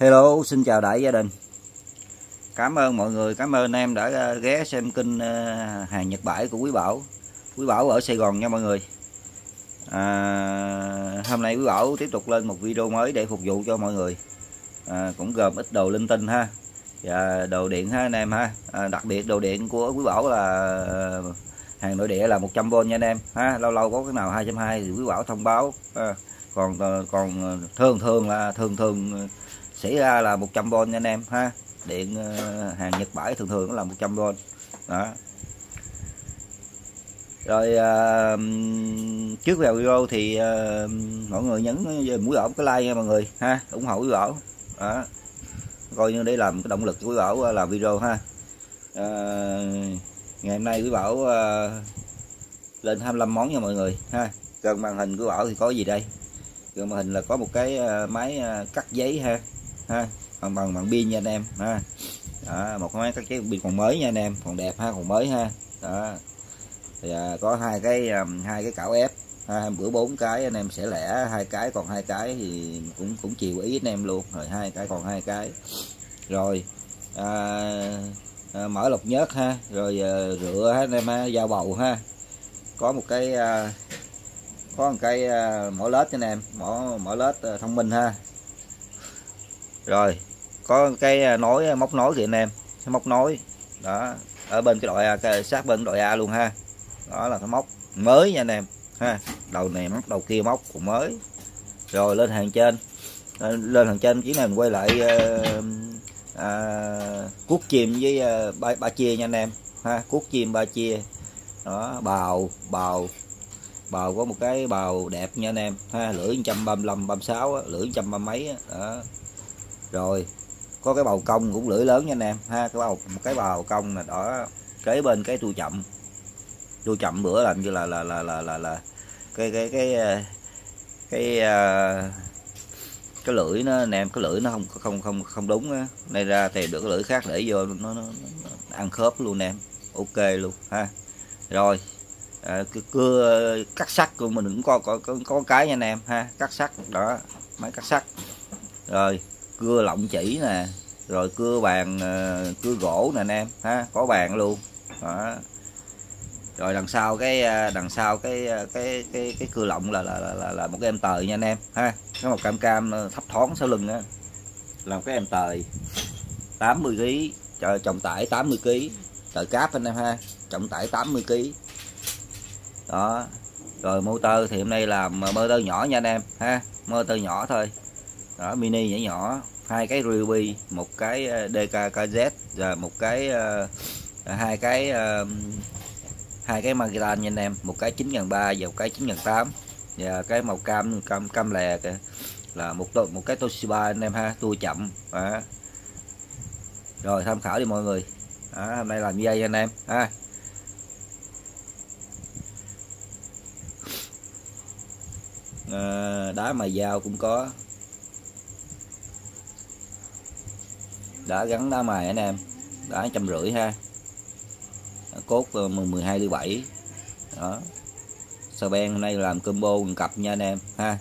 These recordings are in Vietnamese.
Hello, xin chào đại gia đình. Cảm ơn mọi người, cảm ơn em đã ờ, ghé xem kênh ờ, hàng Nhật Bãi của Quý Bảo. Quý Bảo ở Sài Gòn nha mọi người. À, hôm nay Quý Bảo tiếp tục lên một video mới để phục vụ cho mọi người. À, cũng gồm ít đồ linh tinh ha. Và đồ điện ha anh em ha. À, đặc biệt đồ điện của Quý Bảo là ờ, hàng nội địa là 100V nha anh em ha. Lâu lâu có cái nào 220 thì Quý Bảo thông báo. À, còn còn thường thường là thường thường xảy ra là 100V nha anh em ha. Điện ờ, hàng Nhật Bãi thường thường là 100V đó. Rồi à, trước vào video thì à, mọi người nhấn mũi ổn cái like nha mọi người ha. ủng hộ mũi bảo đó. Coi như để làm cái động lực quý bảo làm video ha. À, ngày hôm nay quý bảo à, lên 25 món nha mọi người ha. Gần màn hình của bảo thì có gì đây? Gần màn hình là có một cái máy cắt giấy ha ha bằng bằng bằng pin nha anh em ha. Đó, một cái máy cắt pin còn mới nha anh em còn đẹp ha còn mới ha. Đó. Thì à, có hai cái um, hai cái cảo ép ha, bữa bốn cái anh em sẽ lẻ hai cái còn hai cái thì cũng cũng chiều ý anh em luôn rồi hai cái còn hai cái. Rồi à, à, mở lọc nhớt ha rồi à, rửa ha, anh em ha, dao bầu ha. Có một cái à, có một cái à, mỏ lết cho anh em mỏ mỏ lết à, thông minh ha rồi có cái à, nối à, móc nối kìa anh em. Cái móc nối đó ở bên cái đội A, cái, sát bên đội A luôn ha. Đó là cái móc mới nha anh em ha. Đầu này móc đầu kia móc cũng mới. Rồi lên hàng trên. À, lên hàng trên chỉ nên quay lại uh, uh, cuốc chìm với uh, ba, ba chia nha anh em ha. Cuốc chim ba chia. Đó bào bào. Bào có một cái bào đẹp nha anh em ha. Lưỡi 135 36 lưỡi trăm ba mấy đó rồi có cái bầu công cũng lưỡi lớn nha anh em. Ha cái bầu cái bầu công là đó kế bên cái tua chậm. Tua chậm bữa làm như là là là là là, là cái cái cái ờ, cái cái, cái lưỡi nó anh em cái lưỡi nó không không không không đúng á. Nay ra tìm được cái lưỡi khác để vô nó, nó, nó ăn khớp luôn em. Ok luôn ha. Rồi à, cưa cắt sắt của mình cũng có có có, có cái nha anh em ha. Cắt sắt đó máy cắt sắt. Rồi cưa lọng chỉ nè rồi cưa bàn ờ, cưa gỗ nè anh em ha có bàn luôn. Đó. Rồi đằng sau cái ờ, đằng sau cái ờ, cái cái cái cưa lọng là là, là là là một cái em tời nha anh em ha. Có một cam cam thấp thoáng sau lưng á. Làm cái em tời. 80 kg trọng tải 80 kg tờ cáp anh em ha trọng tải 80 kg đó. Rồi motor thì hôm nay làm motor nhỏ nha anh em ha motor nhỏ thôi đó mini nhỏ nhỏ hai cái ruby một cái ờ, DKKZ và một cái ờ, ờ, hai cái hai cái Magitan nha anh em một cái 9 ba và một cái 9 tám. Và cái màu cam cam cam lè kìa là một một cái Toshiba anh em ha tua chậm đó. rồi tham khảo đi mọi người. Đó, hôm nay làm dây anh em ha. À, đá mài dao cũng có. Đã gắn đá mài anh em. Đá trăm rưỡi ha. Cốt ờ, 12 đi 7 đó. Sờ ben hôm nay làm combo một cặp nha anh em ha.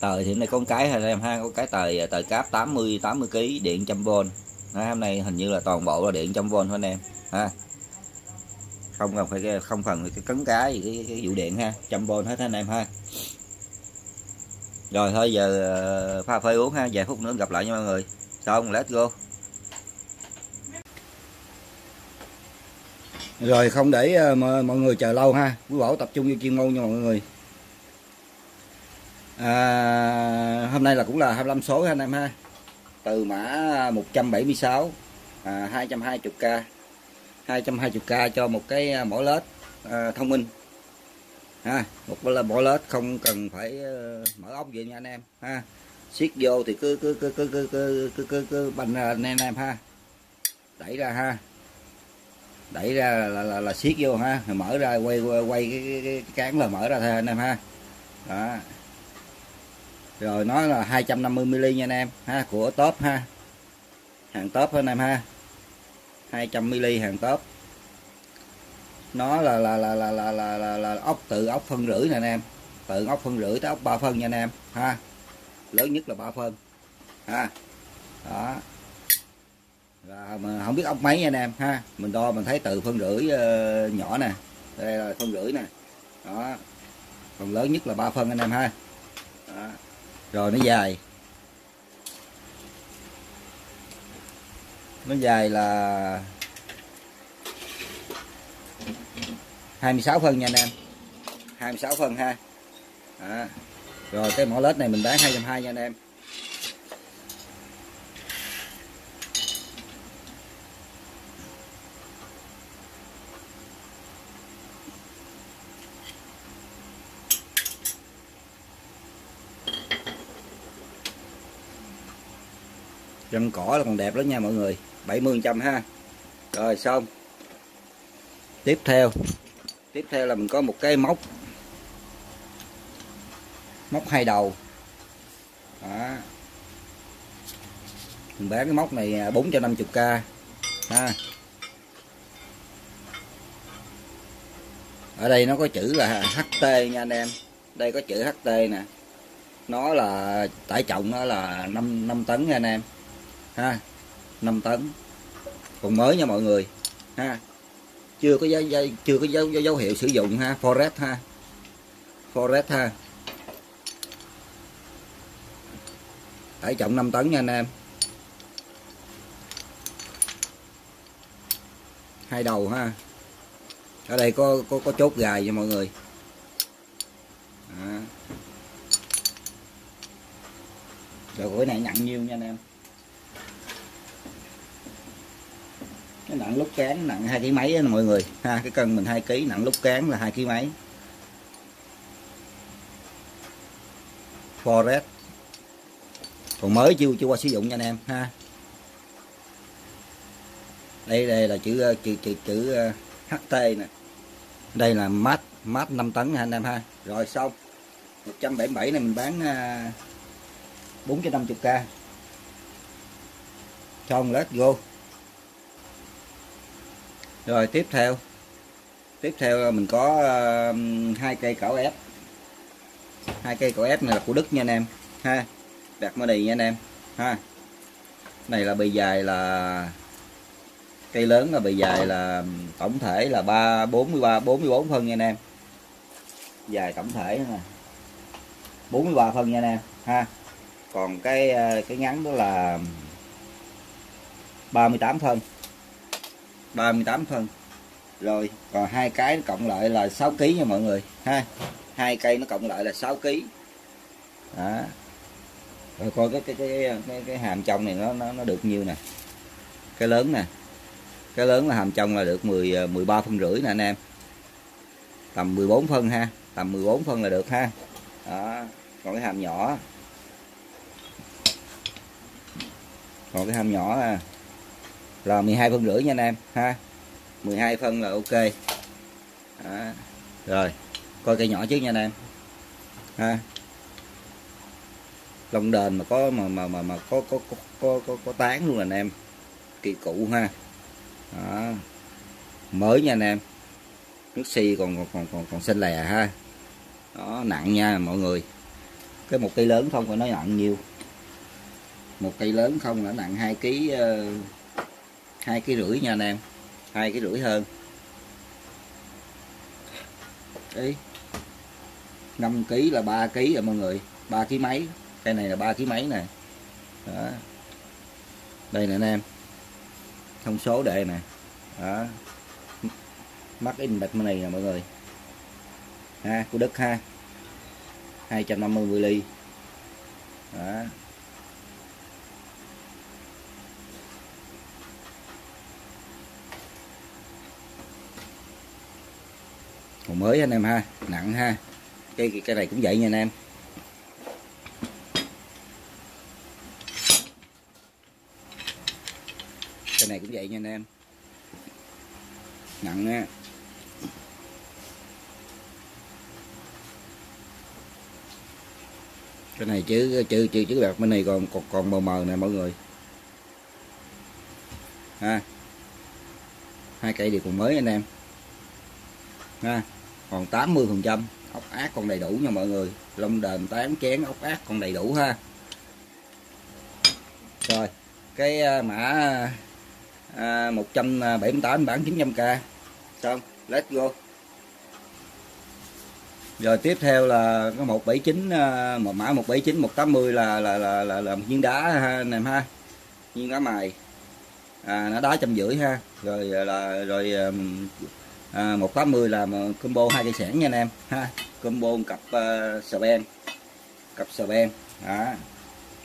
Tời thì hôm nay con cái anh em ha có cái tời ờ, tời cáp 80 80 kg điện trăm v hôm nay hình như là toàn bộ là điện trăm v thôi anh em ha. Không cần phải không cần cái cấn cá gì cái, cái vụ điện ha trăm v hết anh em ha rồi thôi giờ ờ, pha phê uống ha vài phút nữa gặp lại nha mọi người. Xong let's go. Rồi không để ờ, mọi người chờ lâu ha. Quý bảo tập trung vô chuyên môn nha mọi người. À, hôm nay là cũng là 25 số anh em ha. Từ mã 176 à, 220k 220k cho một cái à, mỏ lết à, thông minh ha một là bỏ lết không cần phải ờ, mở ốc gì nha anh em ha. Siết vô thì cứ cứ cứ cứ cứ cứ cứ, cứ, cứ bành ra anh em ha. Đẩy ra ha. Đẩy ra là là, là, là siết vô ha. Rồi mở ra quay quay, quay cái, cái, cái, cái cán là mở ra thôi anh em ha. Đó. Rồi nó là 250 mm nha anh em ha của top ha. Hàng top anh em ha. 200 mm hàng top nó là là là là là là, là, là ốc tự ốc phân rưỡi nè anh em. Từ ốc phân rưỡi tới ốc ba phân nha anh em ha. Lớn nhất là ba phân ha. Đó. Là mà không biết ốc mấy nha anh em ha. Mình đo mình thấy từ phân rưỡi uh, nhỏ nè. Đây là phân rưỡi nè. Đó. Còn lớn nhất là ba phân anh em ha. Đó. rồi nó dài. Nó dài là 26 phân nha anh em. 26 phân ha. À. rồi, cái mỏ lết này mình bán 220 nha anh em. Răng cỏ là còn đẹp lắm nha mọi người. 70 trăm ha. Rồi, xong. Tiếp theo tiếp theo là mình có một cái móc. Móc hai đầu. Đó. mình bán cái móc này à, 450k ha. Ở đây nó có chữ là HT nha anh em. Đây có chữ HT nè. Nó là tải trọng nó là 5 5 tấn nha anh em. Ha. 5 tấn. Còn mới nha mọi người. Ha chưa có dấu, dấu chưa có dấu, dấu, dấu hiệu sử dụng ha forest ha. Forest ha. Tải trọng 5 tấn nha anh em. Hai đầu ha. Ở đây có có, có chốt gài cho mọi người. À. rồi cái này nặng nhiêu nha anh em. Cái nặng lúc cán, nặng hai ký mấy đó mọi người? Ha, cái cân mình hai ký, nặng lúc cán là hai ký mấy? Forest còn mới chưa chưa qua sử dụng nha anh em, ha. Đây đây là chữ chữ chữ chữ ờ, HT nè. Đây là mát mát 5 tấn nha anh em ha. Rồi xong. 177 này mình bán ờ, 450k xong lết vô rồi tiếp theo. Tiếp theo mình có uh, hai cây cảo ép. Hai cây cảo ép này là của Đức nha anh em. Ha đặt mơ đì nha anh em. Ha này là bề dài là cây lớn là bề dài là tổng thể là ba bốn mươi ba bốn mươi bốn phân nha anh em. Dài tổng thể nè. 43 phân nha anh em. Ha còn cái ờ, cái ngắn đó là 38 phân. 38 phân. Rồi còn hai cái cộng lại là 6 kg nha mọi người ha. Hai cây nó cộng lại là 6 kg đó. Rồi coi cái cái cái cái, cái hàm trong này nó nó nó được nhiêu nè. Cái lớn nè. Cái lớn là hàm trong là được 10 13 phân rưỡi nè anh em. Tầm 14 phân ha tầm 14 phân là được ha. Đó. Còn cái hàm nhỏ. Còn cái hàm nhỏ à, là 12 phân rưỡi nha anh em ha. 12 phân là ok. Đó. rồi coi cây nhỏ trước nha anh em ha. Lông đền mà có mà mà mà, mà có, có có có có có tán luôn anh em kỳ cụ ha. Đó. mới nha anh em nước xi còn còn còn còn, còn xanh lè ha. Đó nặng nha mọi người. Cái một cây lớn không phải nói nặng nhiều. Một cây lớn không là nặng hai ký ờ, hai ký rưỡi nha anh em. Hai ký rưỡi hơn. Đấy. 5 kg là 3 kg rồi mọi người. 3 kg mấy? Cây này là 3 kg mấy nè. Đó. Đây nè anh em. Thông số đề nè. Đó. Mắc in bạch này nè mọi người. Ha, của Đức ha. 250 ml đó. Còn mới anh em ha, nặng ha. Cái cái này cũng vậy nha anh em. Cái này cũng vậy nha anh em. Nặng nha cái này chứ chứ chứ chứ bạc bên này còn còn còn mờ mờ nè mọi người. Ha. Hai cây đều còn mới anh em. Ha còn 80 phần trăm ốc ác còn đầy đủ nha mọi người. Lông đờn tán chén ốc ác còn đầy đủ ha. Rồi cái ờ, mã à, 178 bản 900k xong let's go. Rồi tiếp theo là có 179 ờ, một mã 179 180 là là là là, là một viên đá ha anh em ha. Viên đá mài. À, nó đá trăm rưỡi ha. Rồi ờ, là rồi à, 180 là combo hai cây sẻn nha anh em. Ha combo cặp ờ, uh, sờ ben cặp sờ ben à.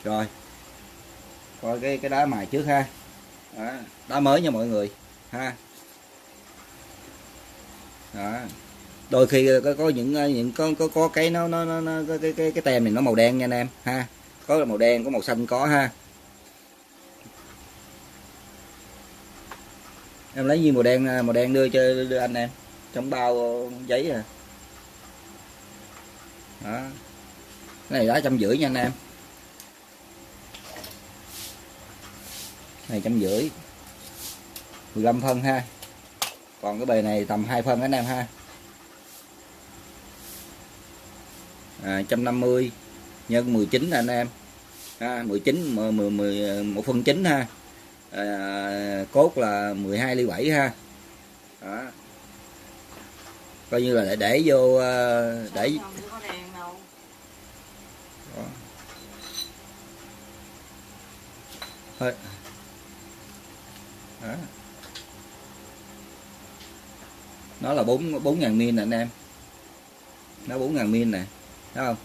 rồi. Coi cái cái đá mài trước ha. À, đá mới nha mọi người. Ha. À. đôi khi ờ, có, có những ờ, những có có có cái nó nó nó, nó cái cái cái tem này nó màu đen nha anh em. Ha. Có màu đen có màu xanh có ha. Em lấy gì màu đen à, màu đen đưa cho đưa anh em? Trong bao giấy à. Đó. Cái này giá trăm rưỡi nha anh em. Này trăm rưỡi. 15 phân ha. Còn cái bề này tầm 2 phân anh em ha. À, 150 nhân 19 anh em. À, 19 10, 10, 10, 1 phân 9 ha à, cốt là 12 ly 7 ha. Đó. coi như là để để vô à, để thôi. Đó. nó là bốn bốn ngàn min nè anh em. Nó bốn ngàn min nè thấy không?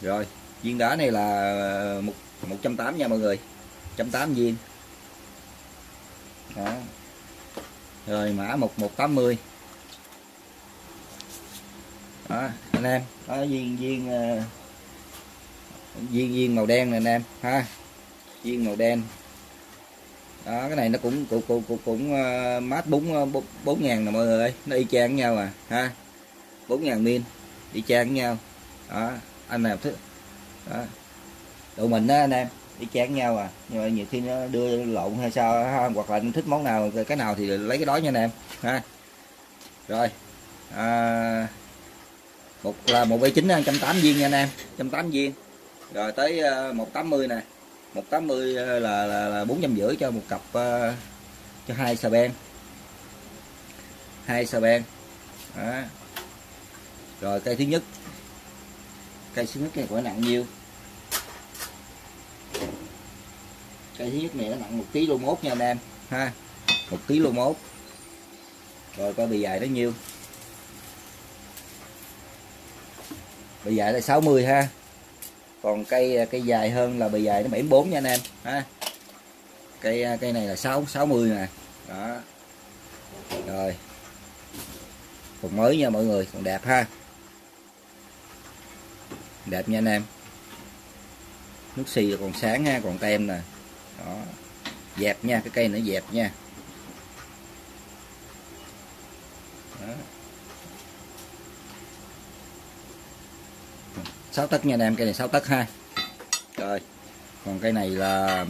Rồi viên đá này là một một trăm tám nha mọi người. Trăm tám viên. Đó. Rồi mã một một tám mươi. Đó anh em. Đó viên viên uh, viên viên màu đen này anh em. Ha. Viên màu đen. Đó cái này nó cũng cũng cũng cũng, cũng uh, mát ờ, bốn bốn ngàn nè mọi người ơi. Nó y chang nhau à. Ha. Bốn ngàn min. Y chang nhau. Đó anh nào thích. Đó tụi mình đó anh em đi chán nhau à. Nhưng mà nhiều khi nó đưa lộn hay sao ha? hoặc là anh thích món nào cái nào thì lấy cái đó nha anh em ha. Rồi à, một là một bảy chín trăm tám viên nha anh em trăm tám viên. Rồi tới à, một tám mươi nè. 180 ờ, à, là là, là 450 cho một cặp uh, cho hai xà beng. Hai xà beng đó. rồi cây thứ nhất cây thứ nhất này phải nặng nhiêu cây thứ nhất này nó nặng một kg mốt nha anh em. Ha, một kg mốt. Rồi, coi bề dài nó nhiêu. Bề dài là 60 ha. Còn cây cây dài hơn là bề dài nó 74 nha anh em. Ha, cây cây này là 6 60 nè. Đó. Rồi. Còn mới nha mọi người, còn đẹp ha. Đẹp nha anh em nước xì còn sáng ha, còn tem nè. Đó. Dẹp nha, cái cây nó dẹp nha. Đó. 6 tấc nha anh em cây này sáu tấc ha. Rồi, còn cây này là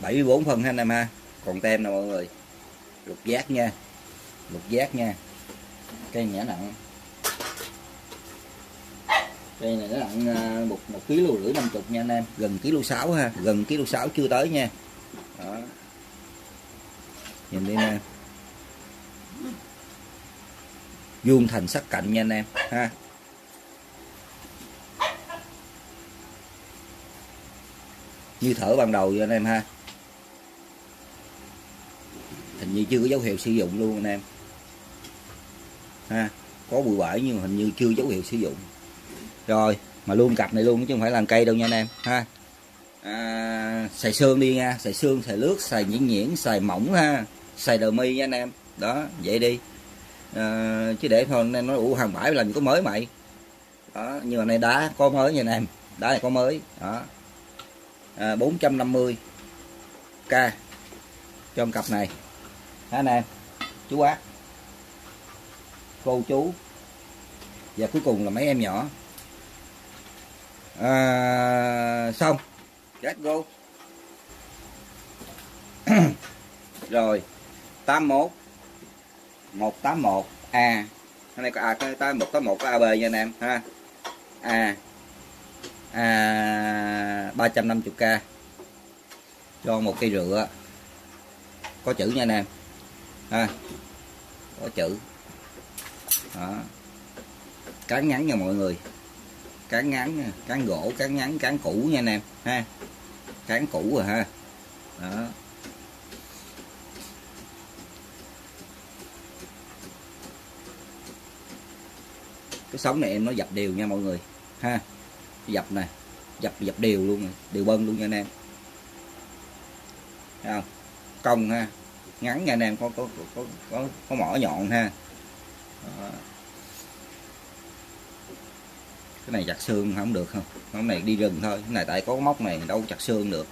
74 phân ha anh em ha. Còn tem nè mọi người. Lục giác nha. Lục giác nha. Cây nhã nặng cây này, nó nặng à, một một ký lô rưỡi năm chục nha anh em. Gần ký lô sáu ha. Gần ký lô sáu chưa tới nha. Đó. Nhìn đi nè. Vuông thành sắc cạnh nha anh em, ha. Như thở ban đầu cho anh em ha. Hình như chưa có dấu hiệu sử dụng luôn anh em. Ha, có bụi bãi nhưng hình như chưa dấu hiệu sử dụng rồi mà luôn cặp này luôn chứ không phải làm cây đâu nha anh em ha. À, xài xương đi nha xài xương xài lướt xài nhuyễn nhuyễn xài mỏng ha xài đờ mi nha anh em. Đó vậy đi. À, chứ để thôi anh em nói ủ hàng bãi làm gì có mới mày? Đó nhưng mà này đá có mới nha anh em đá này có mới. Đó. À, 450 k cho cặp này. Hả anh em chú bác cô chú và cuối cùng là mấy em nhỏ à, xong. Let's go. Rồi 81 181A hôm nay có A cái tới 181 có AB nha anh em ha. A. À, A 350k cho một cây rửa có chữ nha anh em. Ha có chữ. Đó. Cán ngắn nha mọi người cán ngắn cán gỗ cán ngắn cán cũ nha anh em ha. Cán cũ rồi ha. Đó. Cái sống này em nó dập đều nha mọi người ha. Dập này dập dập đều luôn này. đều bân luôn nha anh em. Thấy không? Cong ha ngắn nha anh em có có có có, có mỏ nhọn ha. Cái này chặt xương không được không? Cái này đi rừng thôi. Cái này tại có móc này đâu chặt xương được.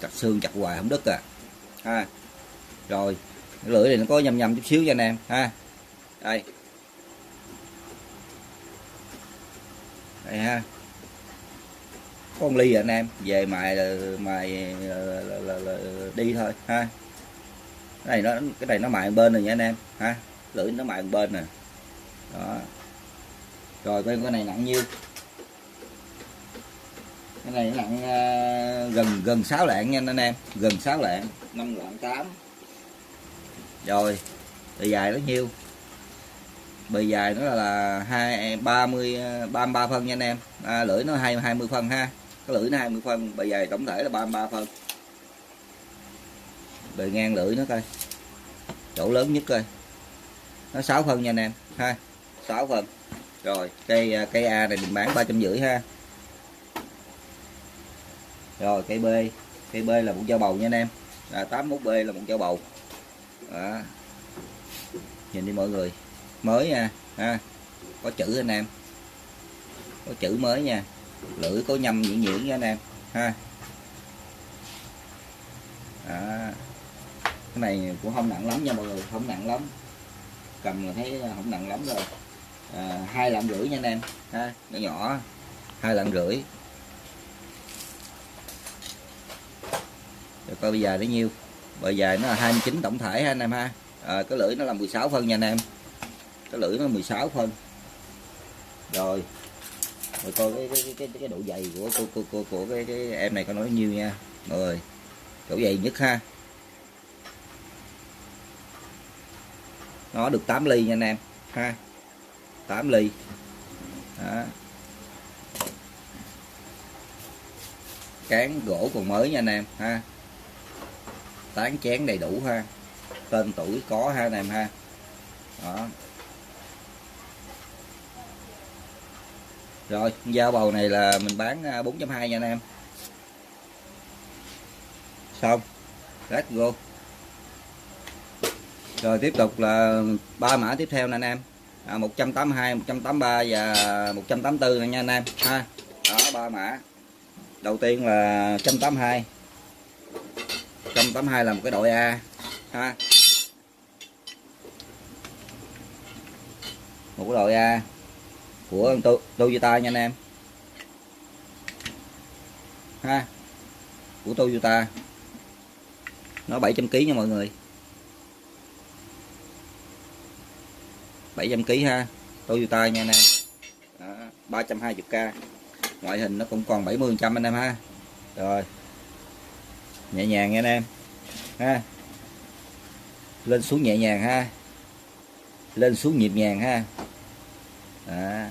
Chặt xương chặt hoài không đứt à. Ha. Rồi cái lưỡi này nó có nhầm nhầm chút xíu cho anh em. Ha. Đây. Đây ha. Con ly à anh em? Về mài mày mài là, là, là, là đi thôi. Ha. Cái này nó cái này nó mài bên rồi nha anh em. Ha. Lưỡi nó mài bên nè. Đó rồi bên cái này nặng nhiêu? Cái này nặng uh, gần gần 6 lạng nha anh em. Gần 6 lạng 5 lạng 8 rồi bề dài nó nhiêu? Bề dài nó là hai ba mươi ờ, ba ba phân nha anh em. À, lưỡi nó hai hai mươi phân ha. Cái lưỡi nó 20 phân bề dài tổng thể là 33 phân. Bề ngang lưỡi nó coi. Chỗ lớn nhất coi. Nó 6 phân nha anh em. Ha 6 phân rồi, cây à, cây A này mình bán ba trăm rưỡi ha. Rồi, cây B. Cây B là một dao bầu nha anh em. Là 81 B là một dao bầu. Đó. nhìn đi mọi người. Mới nha, ha. Có chữ anh em. Có chữ mới nha. Lưỡi có nhâm nhuyễn nhuyễn nha anh em, ha. Đó. cái này cũng không nặng lắm nha mọi người, không nặng lắm. Cầm là thấy không nặng lắm rồi à, hai lạng rưỡi nha anh em. Ha nhỏ nhỏ. Hai lạng rưỡi. Rồi coi bây giờ nó nhiêu. Bề dài nó là 29 tổng thể ha anh em ha. À, cái lưỡi nó là 16 phân nha anh em. Cái lưỡi nó 16 phân. Rồi. Rồi coi cái cái cái, cái độ dày của của, của, của, của cái, cái em này có nói nhiêu nha. Mọi người độ dày nhất ha. Nó được 8 ly nha anh em. Ha. 8 ly. Đó. cán gỗ còn mới nha anh em, ha. Tán chén đầy đủ, ha. Tên tuổi có, ha, anh em, ha. Đó. Rồi dao bầu này là mình bán à, 4.2 nha anh em. Xong let's go rồi tiếp tục là ba mã tiếp theo nè anh em à, 182 183 và 184 này nha anh em. Ha đó ba mã. Đầu tiên là 182 182 là một cái đội A. Ha. Một cái đội A của Toyota nha anh em. Ha của Toyota. Nó 700 kg nha mọi người. 700 kg ha. Toyota nha anh em. Đó, 320k ngoại hình nó cũng còn 70 trăm anh em ha. Rồi. Nhẹ nhàng nha anh em. Ha. Lên xuống nhẹ nhàng ha. Lên xuống nhịp nhàng ha. Đó.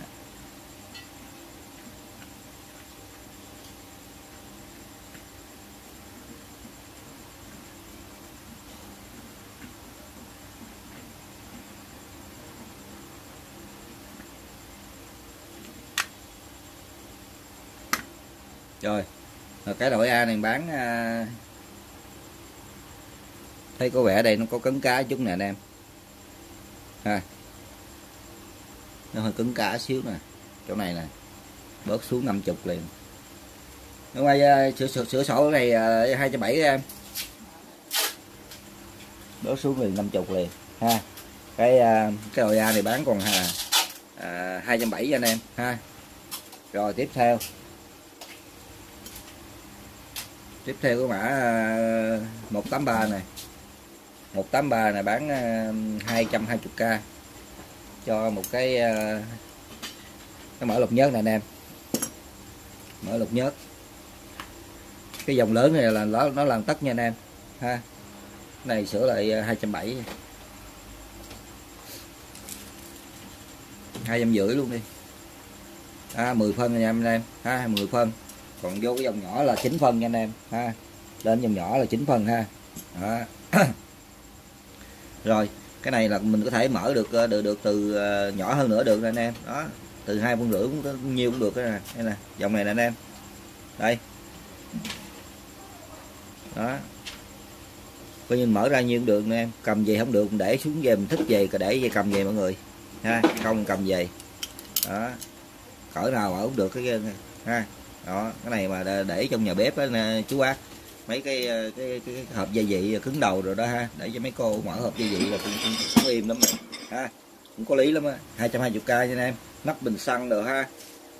Rồi. Cái loại A này bán à, thấy có vẻ ở đây nó có cứng cá chút nè anh em. Ha nó hơi cứng cá xíu nè. Chỗ này nè bớt xuống 50 liền. Ở ngoài à, sửa, sửa, sửa sổ này à, uh, 270 em. Bớt xuống liền 50 liền ha. Cái à, cái loại A này bán còn hà uh, 270 anh em ha. Rồi tiếp theo tiếp theo cái mã ờ, 183 này. 183 này bán ờ, 220k cho một cái ờ, cái mở lục nhớt này anh em. Mở lục nhớt. Cái dòng lớn này là nó nó làm tất nha anh em ha. Này sửa lại 270 hai trăm rưỡi luôn đi. À, 10 phân nha anh em ha 10 phân còn vô cái dòng nhỏ là 9 phân nha anh em, ha. Lên dòng nhỏ là 9 phân, ha. Đó. rồi, cái này là mình có thể mở được ờ, được được từ ờ, nhỏ hơn nữa được anh em. Đó, từ hai phân rưỡi cũng có nhiêu cũng được cái này đây nè, dòng này nè anh em. Đây. Đó. Coi như mở ra nhiêu cũng được anh em, cầm về không được, để xuống về mình thích về để về cầm về mọi người, ha. Không cầm về. Đó. Cỡ nào mở cũng được, cái ha đó cái này mà để trong nhà bếp đó, chú bác. Mấy cái ờ, cái, cái, cái hộp gia vị cứng đầu rồi đó ha để cho mấy cô mở hộp gia vị là cũng, cũng, cũng im lắm rồi. Ha cũng có lý lắm á 220k nha anh em nắp bình xăng rồi ha.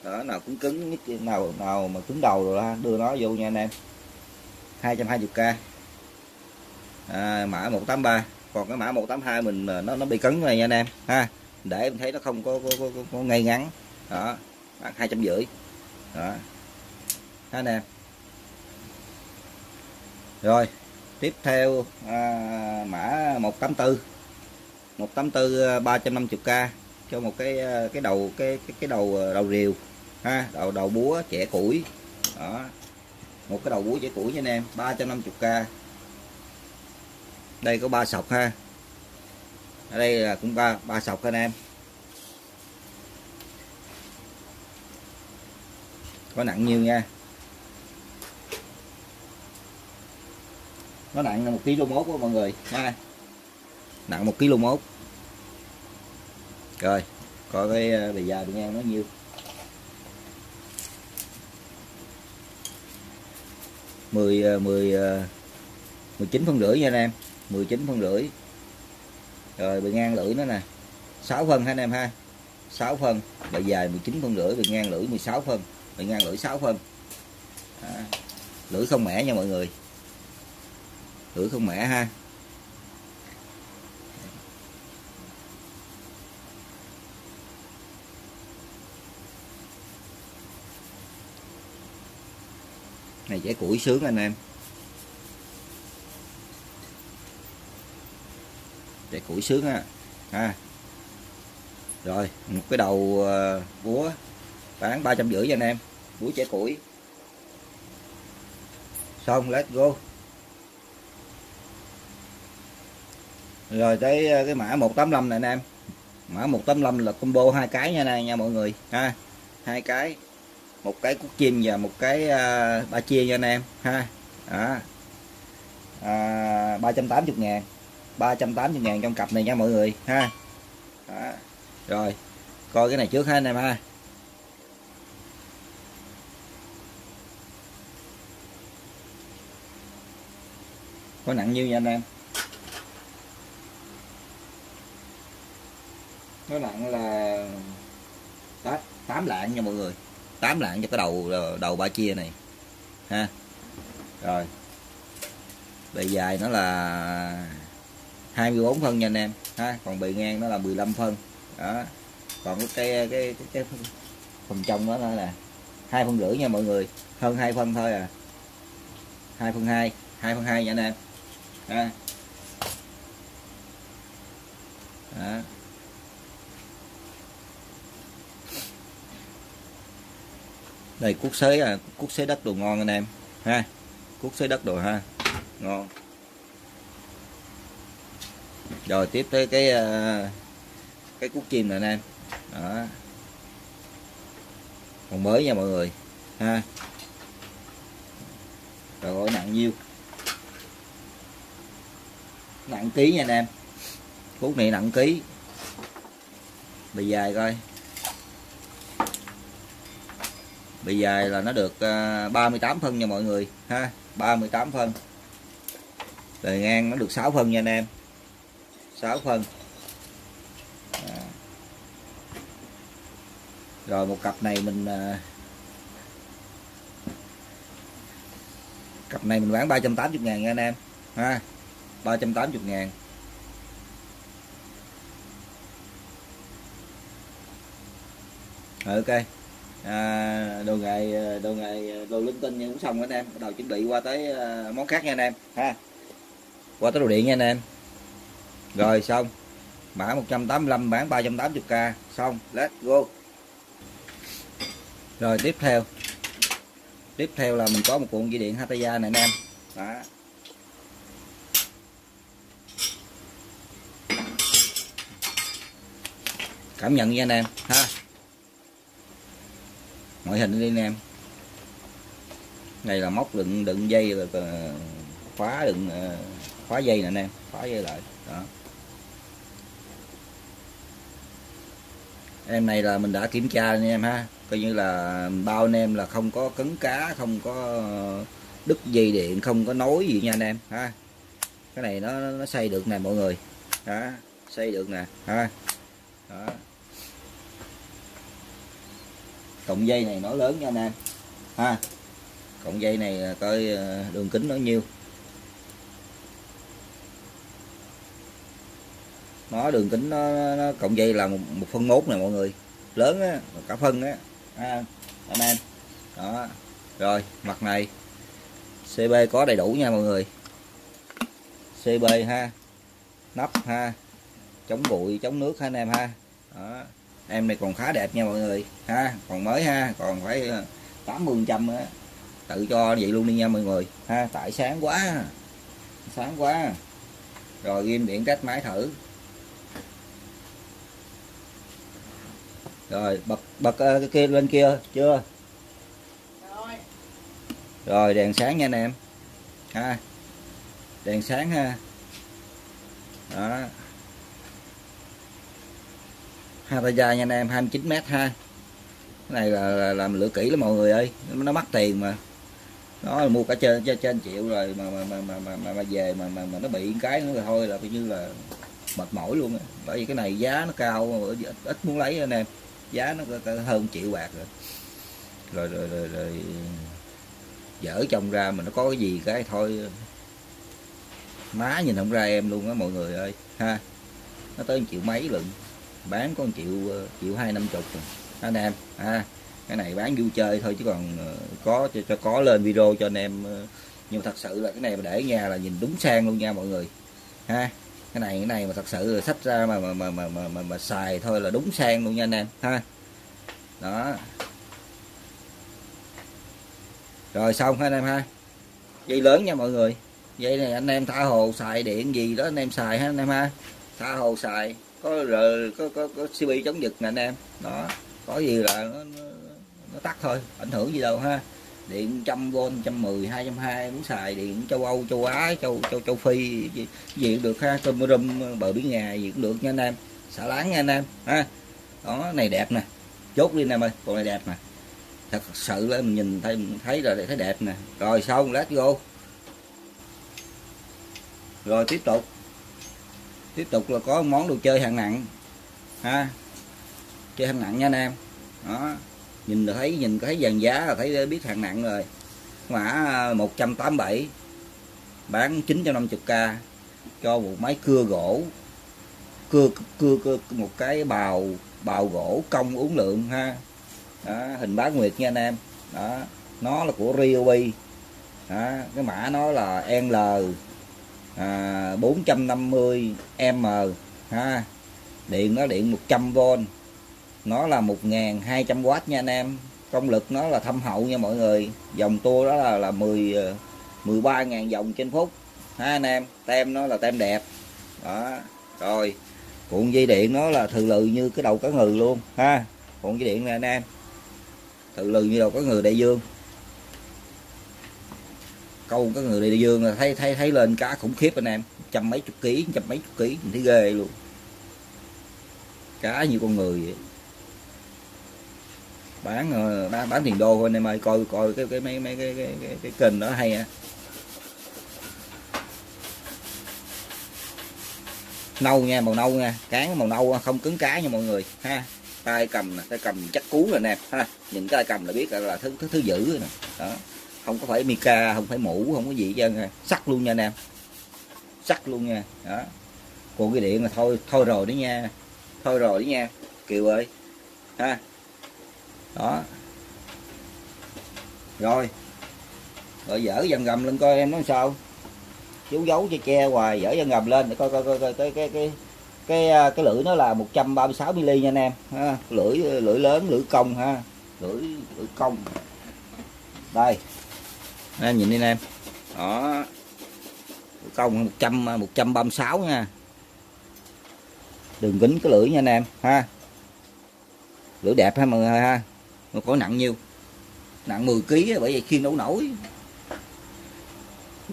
Đó nào cũng cứng nhất nào nào mà cứng đầu rồi ha đưa nó vô nha anh em. 220k à, mã 183 còn cái mã 182 mình ờ, nó nó bị cứng này nha anh em ha. Để em thấy nó không có có, có, có, có ngay ngắn. Đó hai trăm rưỡi. Đó anh em rồi tiếp theo à, mã 184 184 350k cho một cái à, cái đầu cái cái, cái đầu à, đầu rìu ha đầu đầu búa trẻ củi. Đó. Một cái đầu búa trẻ củi nha anh em 350k đây có ba sọc ha. Ở đây là cũng ba ba sọc anh em. Có nặng nhiều nha. Nó nặng là một kg mốt của mọi người. Nha nặng một kg mốt. Rồi coi cái ờ, bề dài bề ngang nó nhiêu. Mười ờ, mười ờ, mười chín phân rưỡi nha anh em. Mười chín phân rưỡi. Rồi bề ngang lưỡi nó nè. 6 phân ha anh em ha? 6 phân. Bề dài 19 phân rưỡi bề ngang lưỡi 16 phân. Bề ngang lưỡi 6 phân. À, lưỡi không mẻ nha mọi người lưỡi không mẻ ha. Này chẻ củi sướng anh em. Chẻ củi sướng ha ha. Rồi, một cái đầu ờ, búa. Bán ba trăm rưỡi cho anh em. Búa chẻ củi. Xong, let's go. Rồi tới ờ, cái mã 185 này anh em. Mã 185 là combo hai cái nha này nha mọi người. Ha hai cái. Một cái cúc chim và một cái uh, ba chia nha anh em. Ha đó. Ờ, à, 380 ngàn. 380 ngàn trong cặp này nha mọi người. Ha đó. rồi coi cái này trước ha anh em ha. Có nặng nhiêu nha anh em? Nó nặng là tám lạng nha mọi người. 8 lạng cho cái đầu đầu ba chia này. Ha. Rồi. Bề dài nó là 24 phân nha anh em. Ha còn bề ngang nó là 15 phân. Đó. Còn cái cái cái, cái, phần trong đó nó là hai phân rưỡi nha mọi người. Hơn hai phân thôi à. Hai phân hai hai phân hai nha anh em. Ha. Đó. Đây, cuốc xới à cuốc xới đất đồ ngon anh em. Ha, cuốc xới đất đồ ha, ngon. Rồi, tiếp tới cái ờ, cái cuốc chim này anh em. Đó. Còn mới nha mọi người. Ha. Rồi gọi nặng nhiêu nặng ký nha anh em. Cuốc này nặng ký. Bề dài coi. Bị dài là nó được ờ, 38 phân nha mọi người, ha 38 phân. Bề ngang nó được 6 phân nha anh em. 6 phân. À. rồi một cặp này mình ờ, cặp này mình bán 380 ngàn nha anh em, ha 380 ngàn. Ok à, đồ nghề à, đồ nghề à, đồ linh tinh cũng xong anh em. Bắt đầu chuẩn bị qua tới à, món khác nha anh em ha. Qua tới đồ điện nha anh em. Rồi xong. Mã 185 bán 380k xong let's go. Rồi tiếp theo. Tiếp theo là mình có một cuộn dây điện Hataya này anh em. Đó. Cảm nhận nha anh em ha ngoại hình đi anh em. Này là móc đựng đựng dây rồi khóa đựng à, khóa dây nè anh em, khóa dây lại, đó. Em này là mình đã kiểm tra anh em ha. Coi như là bao anh em là không có cấn cá, không có đứt dây điện, không có nối gì nha anh em, ha. Cái này nó nó xây được nè mọi người. Đó, xây được nè, ha. Đó cộng dây này nó lớn nha anh em. Ha. Cộng dây này coi ờ, đường kính nó nhiêu? Nó đường kính nó, nó cộng dây là một, một phân mốt này mọi người. Lớn á cả phân á. Anh em. Đó. Rồi mặt này. CB có đầy đủ nha mọi người. CB ha. Nắp ha. Chống bụi chống nước ha anh em ha. Đó em này còn khá đẹp nha mọi người. Ha, còn mới ha, còn phải ờ, 80 mươi trăm á. Tự cho vậy luôn đi nha mọi người. Ha, tại sáng quá. Sáng quá. Rồi ghim điện cách máy thử. Rồi, bật bật ờ, cái kia lên kia, chưa? Rồi. rồi, đèn sáng nha anh em. Ha, đèn sáng ha. Đó. Hataya nha anh em 29 mét ha. Cái này là, là làm lửa kỹ lắm mọi người ơi. Nó mắc tiền mà. Nó là mua cả trên trên, trên triệu rồi mà mà mà mà mà, mà về mà, mà mà nó bị cái nữa rồi thôi là coi như là mệt mỏi luôn bởi vì cái này giá nó cao ít, ít muốn lấy anh em. Giá nó hơn triệu bạc rồi. Rồi rồi rồi, rồi dở chồng ra mà nó có cái gì cái thôi. Má nhìn không ra em luôn á mọi người ơi ha. Nó tới triệu mấy lượng bán có 1 triệu ờ, triệu hai năm chục anh em. Ha cái này bán vui chơi thôi chứ còn ờ, có cho, cho có lên video cho anh em ờ, nhưng mà thật sự là cái này mà để nhà là nhìn đúng sang luôn nha mọi người. Ha cái này cái này mà thật sự là sách ra mà mà mà mà mà, mà, mà xài thôi là đúng sang luôn nha anh em. Ha. Đó. Rồi xong anh em ha. Dây lớn nha mọi người. Dây này anh em thả hồ xài điện gì đó anh em xài ha anh em ha. Thả hồ xài có rồi có có, có cb chống giật nè anh em. Đó có gì là nó, nó, nó tắt thôi ảnh hưởng gì đâu ha. Điện trăm v trăm mười hai trăm hai muốn xài điện châu âu châu á châu châu châu phi gì, gì cũng được ha. Cameroon bờ biển nhà gì cũng được nha anh em. Xả láng nha anh em ha. Đó này đẹp nè. Chốt đi anh em ơi con này đẹp nè. Thật sự là mình nhìn thấy mình thấy rồi thấy đẹp nè. Rồi xong lát vô rồi tiếp tục tiếp tục là có món đồ chơi hạng nặng. Ha? Chơi hạng nặng nha anh em. Đó. Nhìn là thấy nhìn thấy dàn giá là thấy biết hàng nặng rồi. Mã à, 187 bán 950k cho một máy cưa gỗ. Cưa cưa, cưa một cái bào bào gỗ công uống lượng ha? Đó, hình bán nguyệt nha anh em. Đó. Nó là của Ryobi. Đó, cái mã nó là NL à, 450 m ha. Điện nó điện 100V nó là 1200W nha anh em. Công lực nó là thâm hậu nha mọi người. Dòng tua đó là là 10 13.000 ờ, dòng trên phút. Ha anh em tem nó là tem đẹp. Đó rồi. Cuộn dây điện nó là thừ lừ như cái đầu cá ngừ luôn ha. Cuộn dây điện này anh em. Thừ lừ như đầu cá ngừ đại dương câu có người đại dương là thấy thấy thấy lên cá khủng khiếp anh em. Trăm mấy chục ký trăm mấy chục ký mình thấy ghê luôn. Cá như con người vậy. Bán ờ, bán, bán tiền đô thôi anh em ơi coi coi cái cái mấy mấy cái cái, cái, cái kênh đó hay à nâu nha màu nâu nha cán màu nâu không cứng cá nha mọi người ha. Tay cầm nè tay cầm chắc cú rồi nè ha. Nhìn cái tay cầm là biết là thứ thứ thứ dữ rồi nè đó không có phải mica không phải mũ không có gì chứ sắt luôn nha anh em. Sắc luôn nha. Đó. Còn cái điện là thôi thôi rồi đó nha. Thôi rồi đó nha kiều ơi. Ha. Đó. Rồi. Rồi dở dần gầm lên coi em nói sao. Chú giấu cho che hoài dở dần gầm lên để coi coi coi, coi cái cái cái cái à, cái lưỡi nó là 136 mm nha anh em. Ha. lưỡi lưỡi lớn lưỡi cong ha. Lưỡi lưỡi cong. Đây anh nhìn đi anh em. Đó. Công 100 136 nha. Đường kính cái lưỡi nha anh em, ha. Lưỡi đẹp ha mọi người ha. Mà có nặng nhiêu nặng 10 kg bởi vậy khi nấu nổi.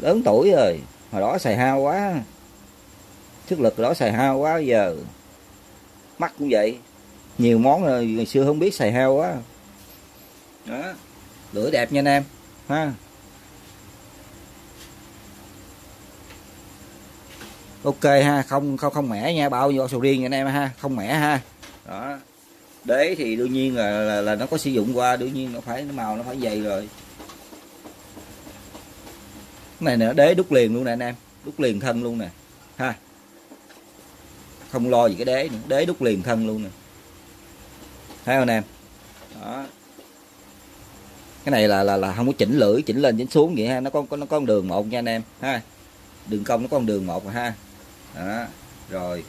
Lớn tuổi rồi. Hồi đó xài hao quá. Sức lực đó xài hao quá giờ. Mắt cũng vậy. Nhiều món rồi, ngày xưa không biết xài hao quá. Đó. Lưỡi đẹp nha anh em, ha. Ok ha không không không mẻ nha bao nhiêu sầu riêng anh em ha không mẻ ha. Đó. Đế thì đương nhiên là, là, là nó có sử dụng qua đương nhiên nó phải nó màu nó phải dày rồi. Cái này nè đế đúc liền luôn nè anh em đúc liền thân luôn nè ha. Không lo gì cái đế nữa đế đúc liền thân luôn nè. Thấy không anh em? Đó. Cái này là là là không có chỉnh lưỡi chỉnh lên chỉnh xuống vậy ha nó có nó có con đường một nha anh em ha. Đường cong nó có con đường một ha đó, rồi.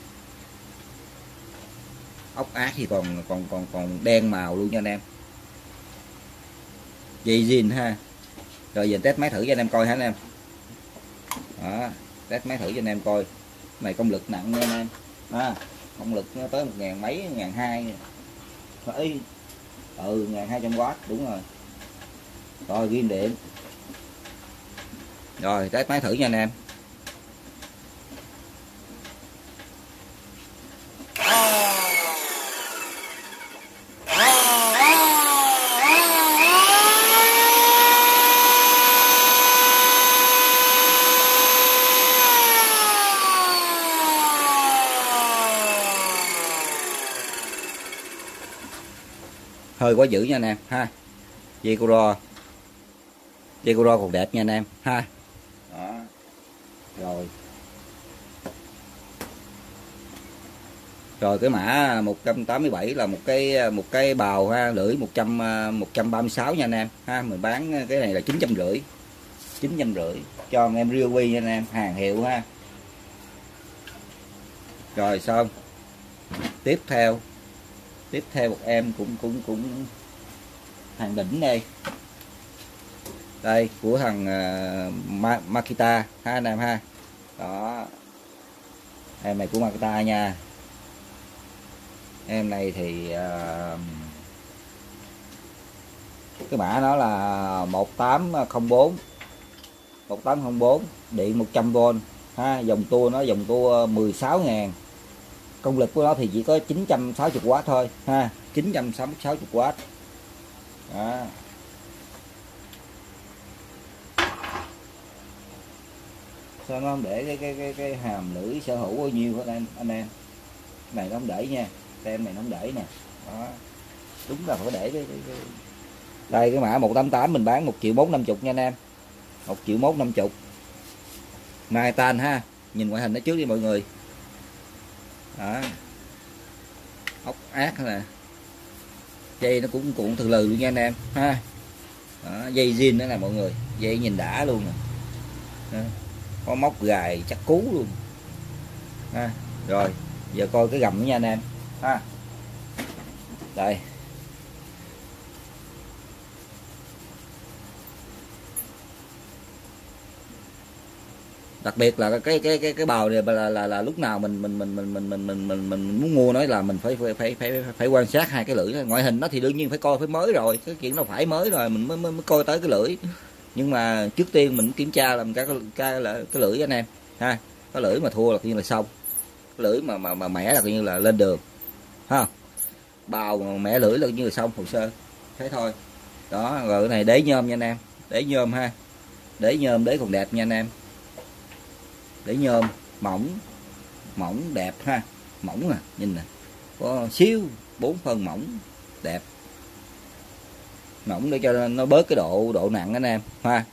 Ốc ác thì còn còn còn còn đen màu luôn nha anh em. Dây zin ha. Rồi giờ test máy thử cho anh em coi hả anh em? Đó, test máy thử cho anh em coi. Này công lực nặng nha anh em. Ha công lực nó tới một ngàn mấy, ngàn hai. Phải ừ ngàn hai trăm w đúng rồi. Rồi, ghi điện rồi, test máy thử nha anh em. Hơi quá dữ nha anh em ha. Dây curo dây curo còn đẹp nha anh em ha. Đó. Rồi. Rồi cái mã 187 là một cái một cái bào ha lưỡi 100 136 nha anh em ha. Mình bán cái này là 950 950 cho anh em riêu quy nha anh em hàng hiệu ha. Rồi xong. Tiếp theo tiếp theo một em cũng cũng cũng hàng đỉnh đây. Đây của thằng uh, Makita ha anh em ha. Đó. Em này của Makita nha. Em này thì uh, cái mã nó là 1804 1804 điện 100V ha dòng tua nó dòng tua 16 ngàn công lực của nó thì chỉ có 960W thôi ha 960W đó. Sao nó không để cái cái cái, cái hàm lưỡi sở hữu bao nhiêu hết anh anh em? Này nó không để nha tem này nó không để nè. Đó. Đúng là phải để cái, cái, cái... đây cái mã 188 mình bán 1 triệu 450 nha anh em. 1 triệu 450 mai tan ha nhìn ngoại hình nó trước đi mọi người đó. Ốc ác nè. Dây nó cũng cuộn từ lừ luôn nha anh em ha. Đó, dây zin đó nè mọi người. Dây nhìn đã luôn nè. Có móc gài chắc cú luôn. Ha rồi giờ coi cái gầm nha anh em ha. Đây. Đặc biệt là cái cái cái cái bào này là là, là lúc nào mình mình mình mình mình mình mình mình, mình muốn mua nói là mình phải phải phải phải phải quan sát hai cái lưỡi ngoại hình nó thì đương nhiên phải coi phải mới rồi cái chuyện nó phải mới rồi mình mới, mới, mới coi tới cái lưỡi. Nhưng mà trước tiên mình kiểm tra làm cái cái là cái lưỡi anh em ha. Cái lưỡi mà thua là coi như là xong. Cái lưỡi mà mà mà mẻ là coi như là lên đường ha. Bào mà mẻ lưỡi là coi như là xong hồ sơ. Thế thôi. Đó rồi cái này đế nhôm nha anh em đế nhôm ha. Đế nhôm đế còn đẹp nha anh em để nhôm mỏng mỏng đẹp ha. Mỏng à nhìn nè. Có xíu bốn phân mỏng đẹp. Mỏng để cho nó bớt cái độ độ nặng anh em ha.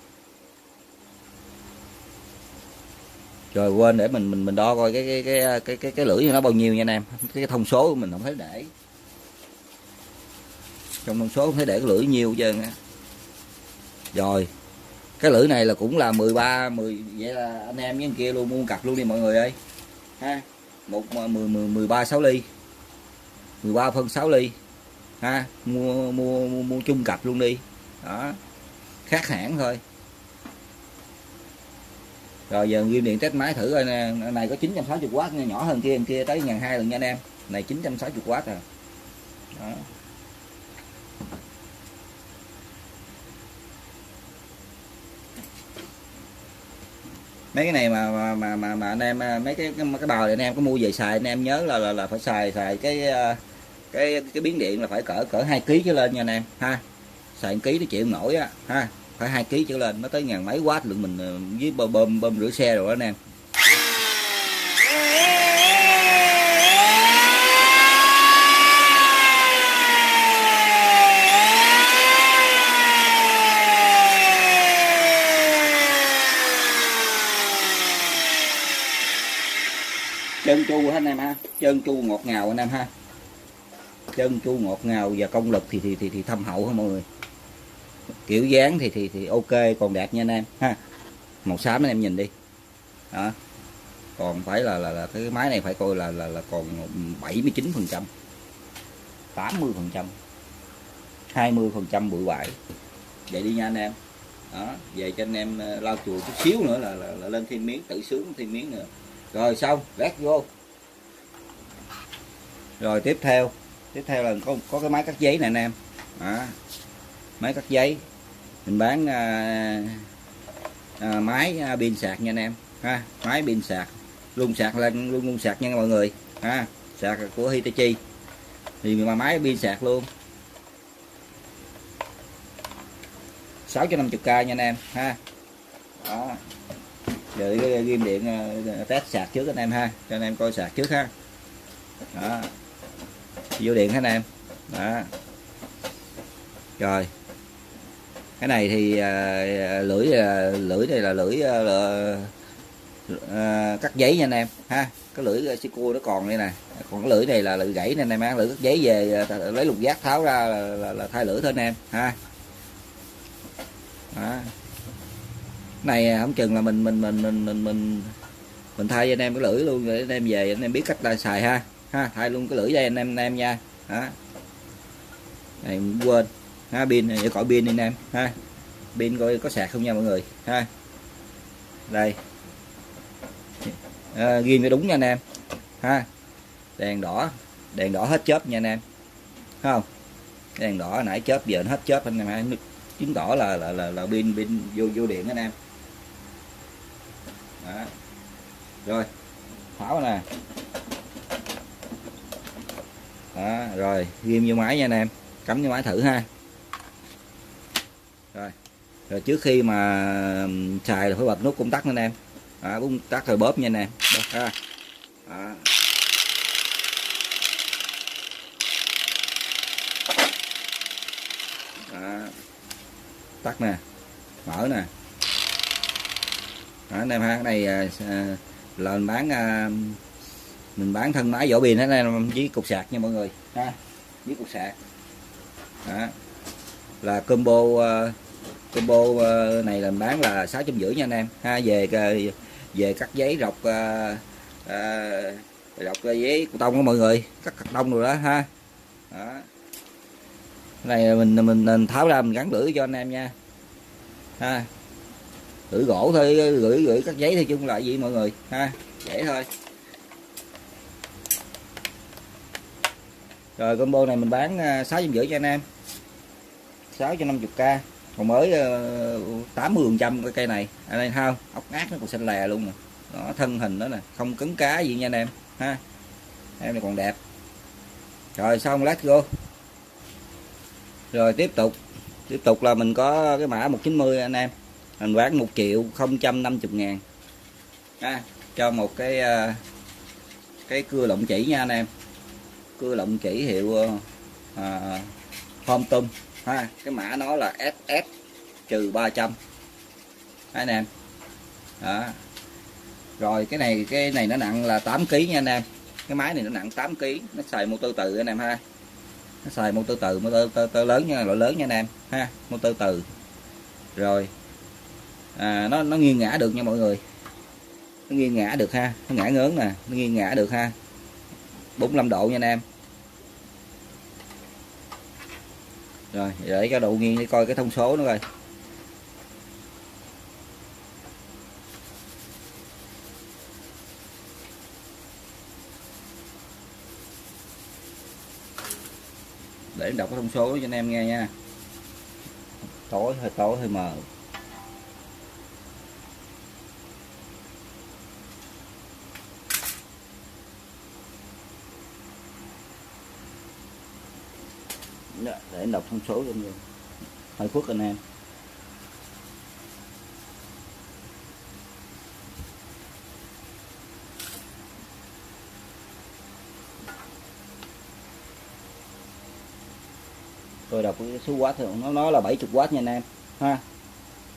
Rồi quên để mình mình mình đo coi cái cái cái cái cái, cái lưỡi nó bao nhiêu nha anh em. Cái, cái thông số mình không thấy để. Trong thông số không thấy để cái lưỡi nhiều chứ rồi cái lưỡi này là cũng là 13 10 vậy là anh em với anh kia luôn mua cặp luôn đi mọi người ơi. Ha một 10 10 13 6 ly. 13 phân 6 ly. Ha mua mua mua, mua chung cặp luôn đi. Đó khác hãng thôi. Rồi giờ nguyên điện test máy thử coi nè. Này có 960W nhỏ hơn kia kia tới ngàn hai lần nha anh em. Này 960W à. Đó. Mấy cái này mà mà mà mà, mà anh em mấy cái cái, cái bào này anh em có mua về xài anh em nhớ là là, là phải xài xài cái ờ, cái cái biến điện là phải cỡ cỡ hai kg trở lên nha anh em ha. Xài ký nó chịu nổi á ha. Phải hai kg trở lên mới tới ngàn mấy watt lượng mình ờ, với bơm bơm, bơm rửa xe rồi đó anh em. Chân chu hết anh em ha. Chân chu ngọt ngào anh em ha. Chân chu ngọt ngào và công lực thì thì thì, thì thâm hậu ha mọi người. Kiểu dáng thì thì thì ok còn đẹp nha anh em ha. Màu xám anh em nhìn đi. Đó. Còn phải là là, là cái máy này phải coi là là, là còn 79 phần trăm. 80 phần trăm. 20 phần trăm bụi bại vậy đi nha anh em. Đó. Về cho anh em ờ, lau chùi chút xíu nữa là, là, là lên thêm miếng tự sướng thêm miếng nữa rồi xong vét vô. Rồi tiếp theo. Tiếp theo là có có cái máy cắt giấy này anh em. À, máy cắt giấy. Mình bán à, à, máy à, pin sạc nha anh em. Ha máy pin sạc. Luôn sạc lên luôn luôn sạc nha mọi người. Ha sạc của Hitachi. Thì mà máy pin sạc luôn. 650k nha anh em. Ha. Đó để ghim điện à, test sạc trước anh em ha cho anh em coi sạc trước ha. Đó. Vô điện anh em? Đó. Rồi. Cái này thì à, lưỡi à, lưỡi này là lưỡi à, à, cắt giấy nha anh em ha. Cái lưỡi à, sico nó còn đây nè. Còn cái lưỡi này là lưỡi gãy nên em ăn lưỡi cắt giấy về à, lấy lục giác tháo ra là, là, là thay lưỡi thôi anh em ha. Đó này à, không chừng là mình mình mình mình mình mình mình thay cho anh em cái lưỡi luôn để anh em về anh em biết cách là xài ha. Ha thay luôn cái lưỡi đây anh em anh em nha. Đó này quên. Ha pin này để khỏi pin đi anh em. Ha. Pin coi có sạc không nha mọi người. Ha. Đây. À, ghim cho đúng nha anh em. Ha. Đèn đỏ. Đèn đỏ hết chớp nha anh em. Thấy không? Đèn đỏ nãy chớp giờ nó hết chớp anh em chứng tỏ là là là pin pin vô vô điện anh em đó. rồi tháo nè. Đó, rồi ghim vô máy nha anh em. Cắm vô máy thử ha. Rồi rồi trước khi mà xài là phải bật nút công tắc anh em. Đó, công tắc rồi bóp nha anh em. Đó, đó. Đó. tắt nè. Mở nè đó, anh em ha cái này à, là mình bán à, mình bán thân máy vỏ pin hết em với cục sạc nha mọi người. Ha với cục sạc. Đó là combo uh, combo uh, này là bán là sáu trăm rưỡi nha anh em. Ha về à, về cắt giấy rọc uh, uh, rọc giấy cô tông của mọi người. Cắt cắt đông rồi đó ha. Đó. Này mình, mình mình tháo ra mình gắn lưỡi cho anh em nha. Ha gửi gỗ thôi gửi gửi cắt giấy thôi chung lại gì mọi người. Ha dễ thôi. Rồi combo này mình bán à, sáu trăm rưỡi cho anh em. Sáu cho năm k còn mới ờ, tám mươi phần trăm cái cây này. Anh em không ốc ác nó còn xanh lè luôn nè. Nó thân hình đó nè. Không cứng cá gì nha anh em. Ha em này còn đẹp. Rồi xong lát go. Rồi tiếp tục. Tiếp tục là mình có cái mã 190 anh em mình bán 1 triệu 050 ngàn. Ha, cho một cái ờ, cái cưa lộng chỉ nha anh em. Cưa lộng chỉ hiệu ờ, à, hôm tum ha cái mã nó là SS trừ 300 anh em. Đó. Rồi cái này cái này nó nặng là 8 kg nha anh em. Cái máy này nó nặng 8 kg nó xài motor từ anh em ha. Nó xài motor từ motor motor, motor lớn nha loại lớn nha anh em ha motor từ. Rồi à, nó nó nghiêng ngã được nha mọi người. Nó nghiêng ngã được ha. Nó ngã ngớn nè. Nó nghiêng ngã được ha. 45 độ nha anh em. Rồi để cho độ nghiêng để coi cái thông số nữa coi. Để đọc cái thông số cho anh em nghe nha. Tối hơi tối hơi mờ. Dạ, để đọc thông số cho nhiều em hơi phút anh em. Tôi đọc cái số watt thôi nó nói là 70 watt nha anh em ha.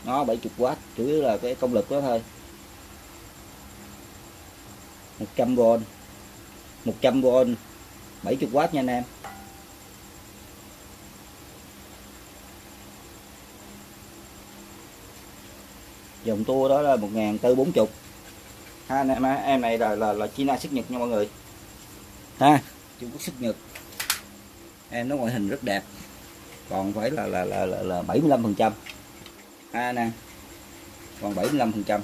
Nó 70 watt chủ yếu là cái công lực đó thôi. 100V 100V 70W nha anh em. Dòng tua đó là 1440 ha anh em em này là là, là China xuất Nhật nha mọi người. Ha. Trung Quốc xuất Nhật. Em nó ngoại hình rất đẹp. Còn phải là là là là, là 75 phần trăm. Ha nè. Còn 75 phần trăm.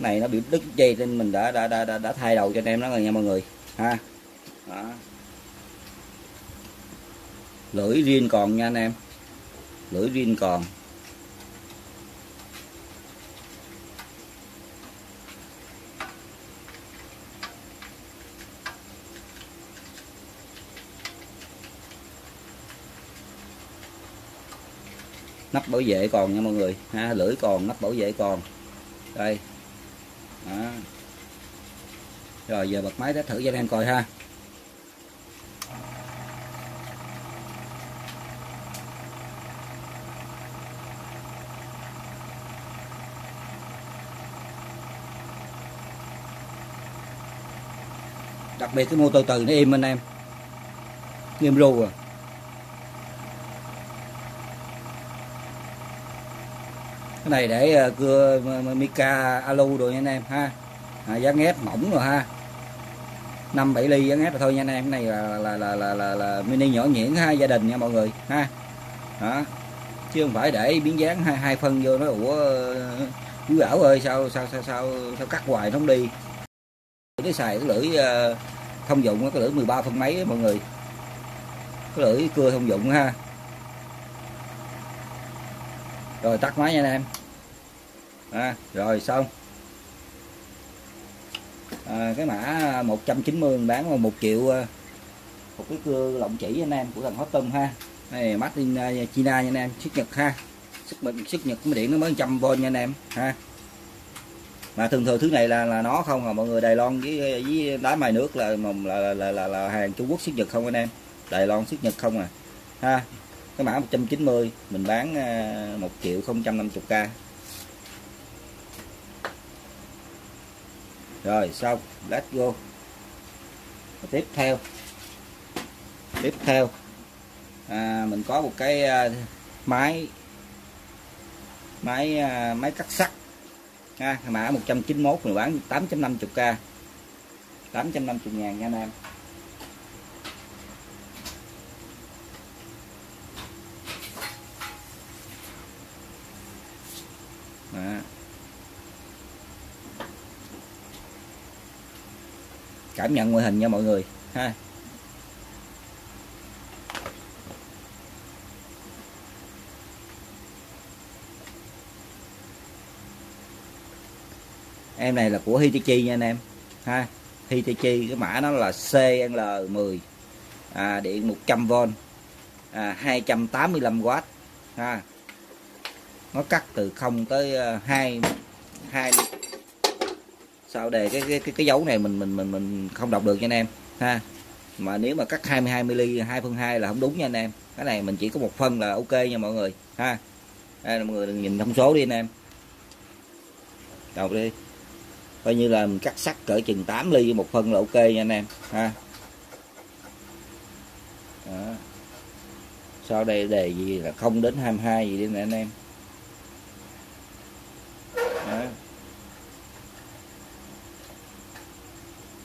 Này nó bị đứt dây nên mình đã đã đã đã, đã thay đầu cho anh em nó rồi nha mọi người. Ha. Đó. lưỡi riêng còn nha anh em. Lưỡi riêng còn. Nắp bảo vệ còn nha mọi người. Ha, lưỡi còn, nắp bảo vệ còn. Đây. Đó. rồi, giờ bật máy test thử cho anh em coi ha. Đặc biệt cái motor từ nó im anh em. Nghiêm ru à. Cái này để ờ, cưa ờ, mica alu rồi nha anh em ha. À, giá ngét mỏng rồi ha. Năm bảy ly giá ngét rồi thôi nha anh em. Cái này là là là là, là, là mini nhỏ nhuyễn ha gia đình nha mọi người ha. Đó. Chứ không phải để biến dáng hai, hai phân vô nó ủa ờ, quý ảo ơi sao sao sao sao sao cắt hoài nó không đi? Cái xài cái lưỡi thông dụng cái lưỡi 13 phân mấy mọi người. Cái lưỡi cưa thông dụng ha rồi tắt máy nha anh em. À, rồi xong. À, cái mã 190 bán là 1 triệu à, một cái cưa lộng chỉ anh em của thằng Hot Tâm ha. Này mắt in à, China nha anh em xuất Nhật ha. Sức bệnh xuất Nhật của điện nó mới 100V nha anh em ha. Mà thường thường thứ này là là nó không à mọi người Đài Loan với với đá mài nước là là là, là, là, là hàng Trung Quốc xuất Nhật không anh em? Đài Loan xuất Nhật không à ha cái mã 190 mình bán à, 1 triệu 050k rồi xong let's go. Tiếp theo. Tiếp theo. À, mình có một cái à, máy máy à, máy cắt sắt. Ha mã 191 mình bán 850k 850 ngàn nha anh em. Đó. cảm nhận ngoại hình nha mọi người ha. Em này là của Hitachi nha anh em ha. Hitachi cái mã nó là CL10 à, điện 100V à, 285W ha nó cắt từ 0 tới 2 ờ, 2 sao đề cái cái cái, cái dấu này mình mình mình mình không đọc được nha anh em ha. Mà nếu mà cắt 22 mm 2 phân 2 là không đúng nha anh em. Cái này mình chỉ có một phân là ok nha mọi người ha. Đây là mọi người đừng nhìn thông số đi anh em. Đọc đi. Coi như là mình cắt sắt cỡ chừng 8 ly một phân là ok nha anh em ha. Đó. sau đây đề gì là không đến 22 gì đi nè anh em đó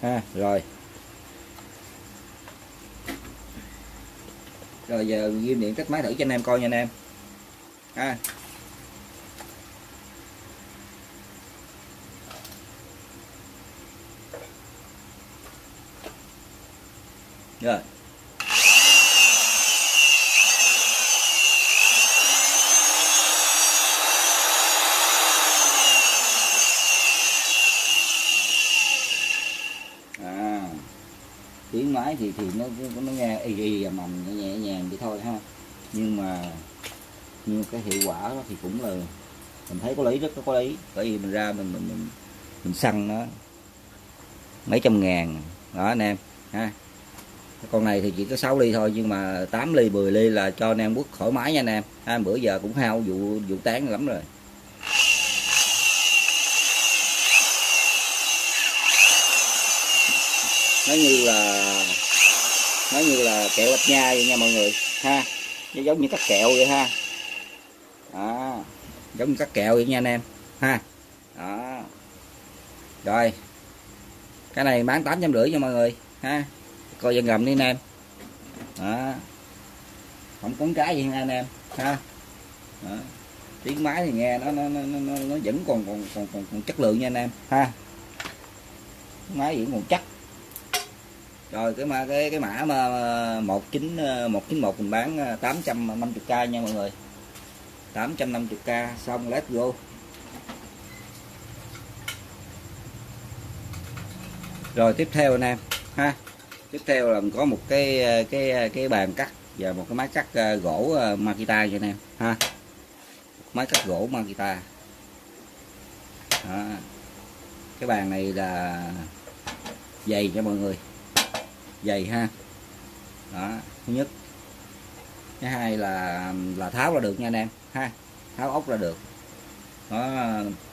ha, rồi. Rồi giờ ghim điện cách máy thử cho anh em coi nha anh em. Ha. Rồi à máy thì thì nó nó nghe y y và mầm nhẹ nhẹ nhàng vậy thôi ha. Nhưng mà nhưng cái hiệu quả đó thì cũng là mình thấy có lý rất có lý. Bởi vì mình ra mình mình mình, mình săn nó mấy trăm ngàn. Đó anh em ha. Con này thì chỉ có 6 ly thôi nhưng mà 8 ly 10 ly là cho anh em quất khỏi máy nha anh em. Ha, bữa giờ cũng hao vụ vụ tán lắm rồi. Nó như là nó như là kẹo bạch nha vậy nha mọi người ha. Nó giống như các kẹo vậy ha. Đó giống như các kẹo vậy nha anh em ha. Đó. Rồi cái này bán tám trăm rưỡi nha mọi người ha. Coi dân gầm đi anh em. Đó. Không có cái gì nha anh em ha. Đó. tiếng máy thì nghe nó nó nó nó, nó vẫn còn còn, còn còn còn chất lượng nha anh em ha. Máy vẫn còn chắc rồi, cái mà cái cái mã mà một chín ờ, một chín một mình bán ờ, 850k nha mọi người. 850k xong, let's go. Rồi, tiếp theo anh em, ha. Tiếp theo là mình có một cái ờ, cái cái bàn cắt và một cái máy cắt gỗ Makita cho anh em, ha. Máy cắt gỗ Makita. Đó. cái bàn này là dày cho mọi người dày ha. Đó thứ nhất. Thứ hai là là tháo ra được nha anh em. Ha tháo ốc ra được. Nó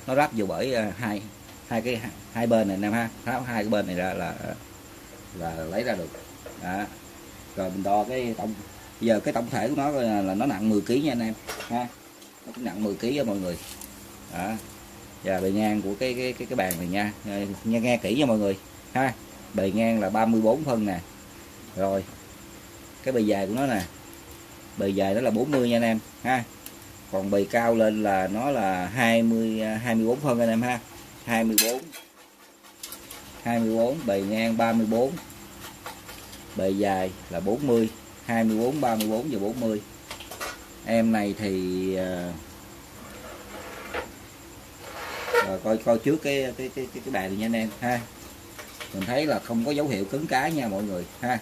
nó ráp vô bởi ờ, hai hai cái hai bên này anh em ha. Tháo hai cái bên này ra là là lấy ra được. Đó. rồi mình đo cái tổng bây giờ cái tổng thể của nó là, là nó nặng 10 kg nha anh em. Ha nó cũng nặng 10 kg cho mọi người. Đó. Và bề ngang của cái cái cái cái bàn này nha. Ờ, nghe, nghe kỹ nha mọi người. Ha bề ngang là 34 phân nè. Rồi cái bề dài của nó nè. Bề dài nó là 40 nha anh em ha. Còn bề cao lên là nó là 20 24 phân anh em ha. 24 24 bề ngang 34 bề dài là 40 24 34 và 40 em này thì ờ, rồi coi coi trước cái cái cái cái, cái bàn này nha anh em ha mình thấy là không có dấu hiệu cứng cá nha mọi người ha.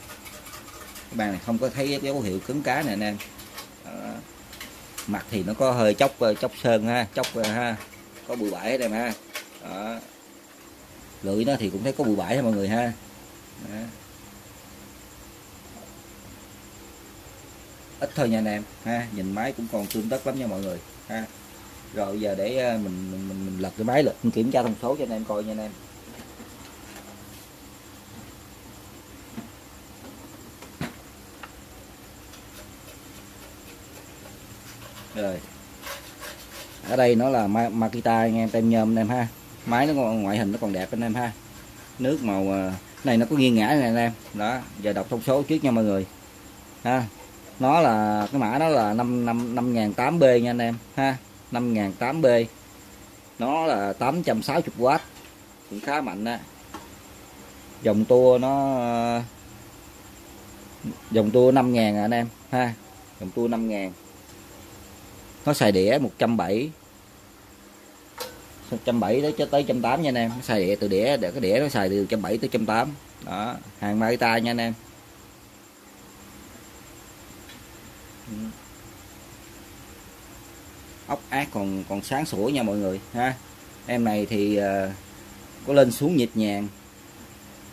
Cái bàn này không có thấy dấu hiệu cứng cá nè anh em. Mặt thì nó có hơi chóc ờ, chóc sơn ha chóc ờ, ha. Có bụi bãi đây mà Đó. lưỡi nó thì cũng thấy có bụi bãi ha mọi người ha. Đó. ít thôi nha anh em ha. Nhìn máy cũng còn tương tất lắm nha mọi người ha. Rồi giờ để ờ, mình mình, mình, mình lật cái máy lên kiểm tra thông số cho anh em coi nha anh em. Rồi. Ở đây nó là Makita anh em, tem nhôm anh em ha. Máy nó còn, ngoại hình nó còn đẹp anh em ha. Nước màu ờ, này nó có nghiêng ngã này anh em. Đó, giờ đọc thông số trước nha mọi người. Ha. Nó là, cái mã nó là năm năm năm ngàn tám b nha anh em. Ha, năm ngàn tám b. Nó là 860W cũng khá mạnh đó dòng tua nó ờ, dòng tua 5 ngàn à anh em. Ha, dòng tua 5 ngàn nó xài đĩa 170 170 tới tới 180 nha anh em. Nó xài đĩa từ đĩa để cái đĩa nó xài từ 170 tới 180 đó hàng Makita nha anh em. Ốc ác còn còn sáng sủa nha mọi người ha. Em này thì uh, có lên xuống nhịp nhàng.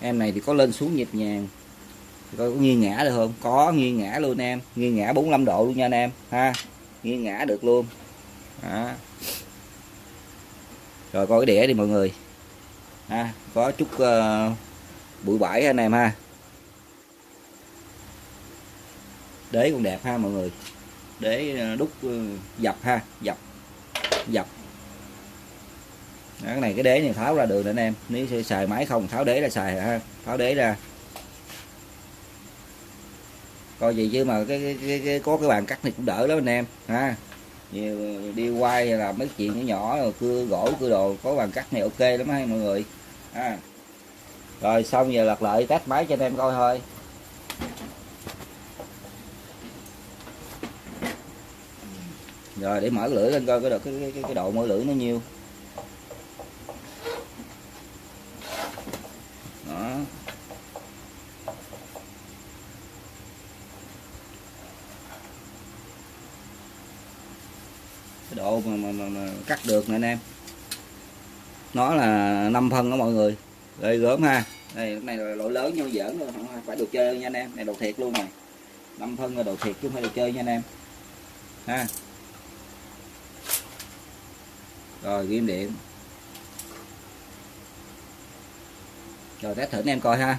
Em này thì có lên xuống nhịp nhàng. Coi có nghiêng ngã được không? Có nghiêng ngã luôn em. Nghiêng ngã 45 độ luôn nha anh em ha nghiêng ngã được luôn. Đó. rồi coi cái đĩa đi mọi người. Ha có chút uh, bụi bãi anh em ha. Đế cũng đẹp ha mọi người. Đế ờ, đúc ờ, dập ha dập dập. Cái này cái đế này tháo ra được anh em. Nếu xài máy không tháo đế ra xài ha. Tháo đế ra coi gì chứ mà cái, cái, cái, cái có cái bàn cắt này cũng đỡ lắm anh em ha. Nhiều đi quay là mấy chuyện nhỏ nhỏ rồi cưa gỗ cưa đồ có bàn cắt này ok lắm hay mọi người. Ha. Rồi xong giờ lật lại test máy cho anh em coi thôi. Rồi để mở lưỡi lên coi cái độ cái, cái, cái độ mở lưỡi nó nhiêu. Đó. Độ mà, mà, mà, mà cắt được nè anh em. Nó là 5 phân đó mọi người. Ghê gớm ha. Đây này là lỗi lớn nhau giỡn luôn không phải đồ chơi nha anh em. Này đồ thiệt luôn này. 5 phân là đồ thiệt chứ không phải đồ chơi nha anh em. Ha. Rồi ghim điện. Rồi test thử anh em coi ha.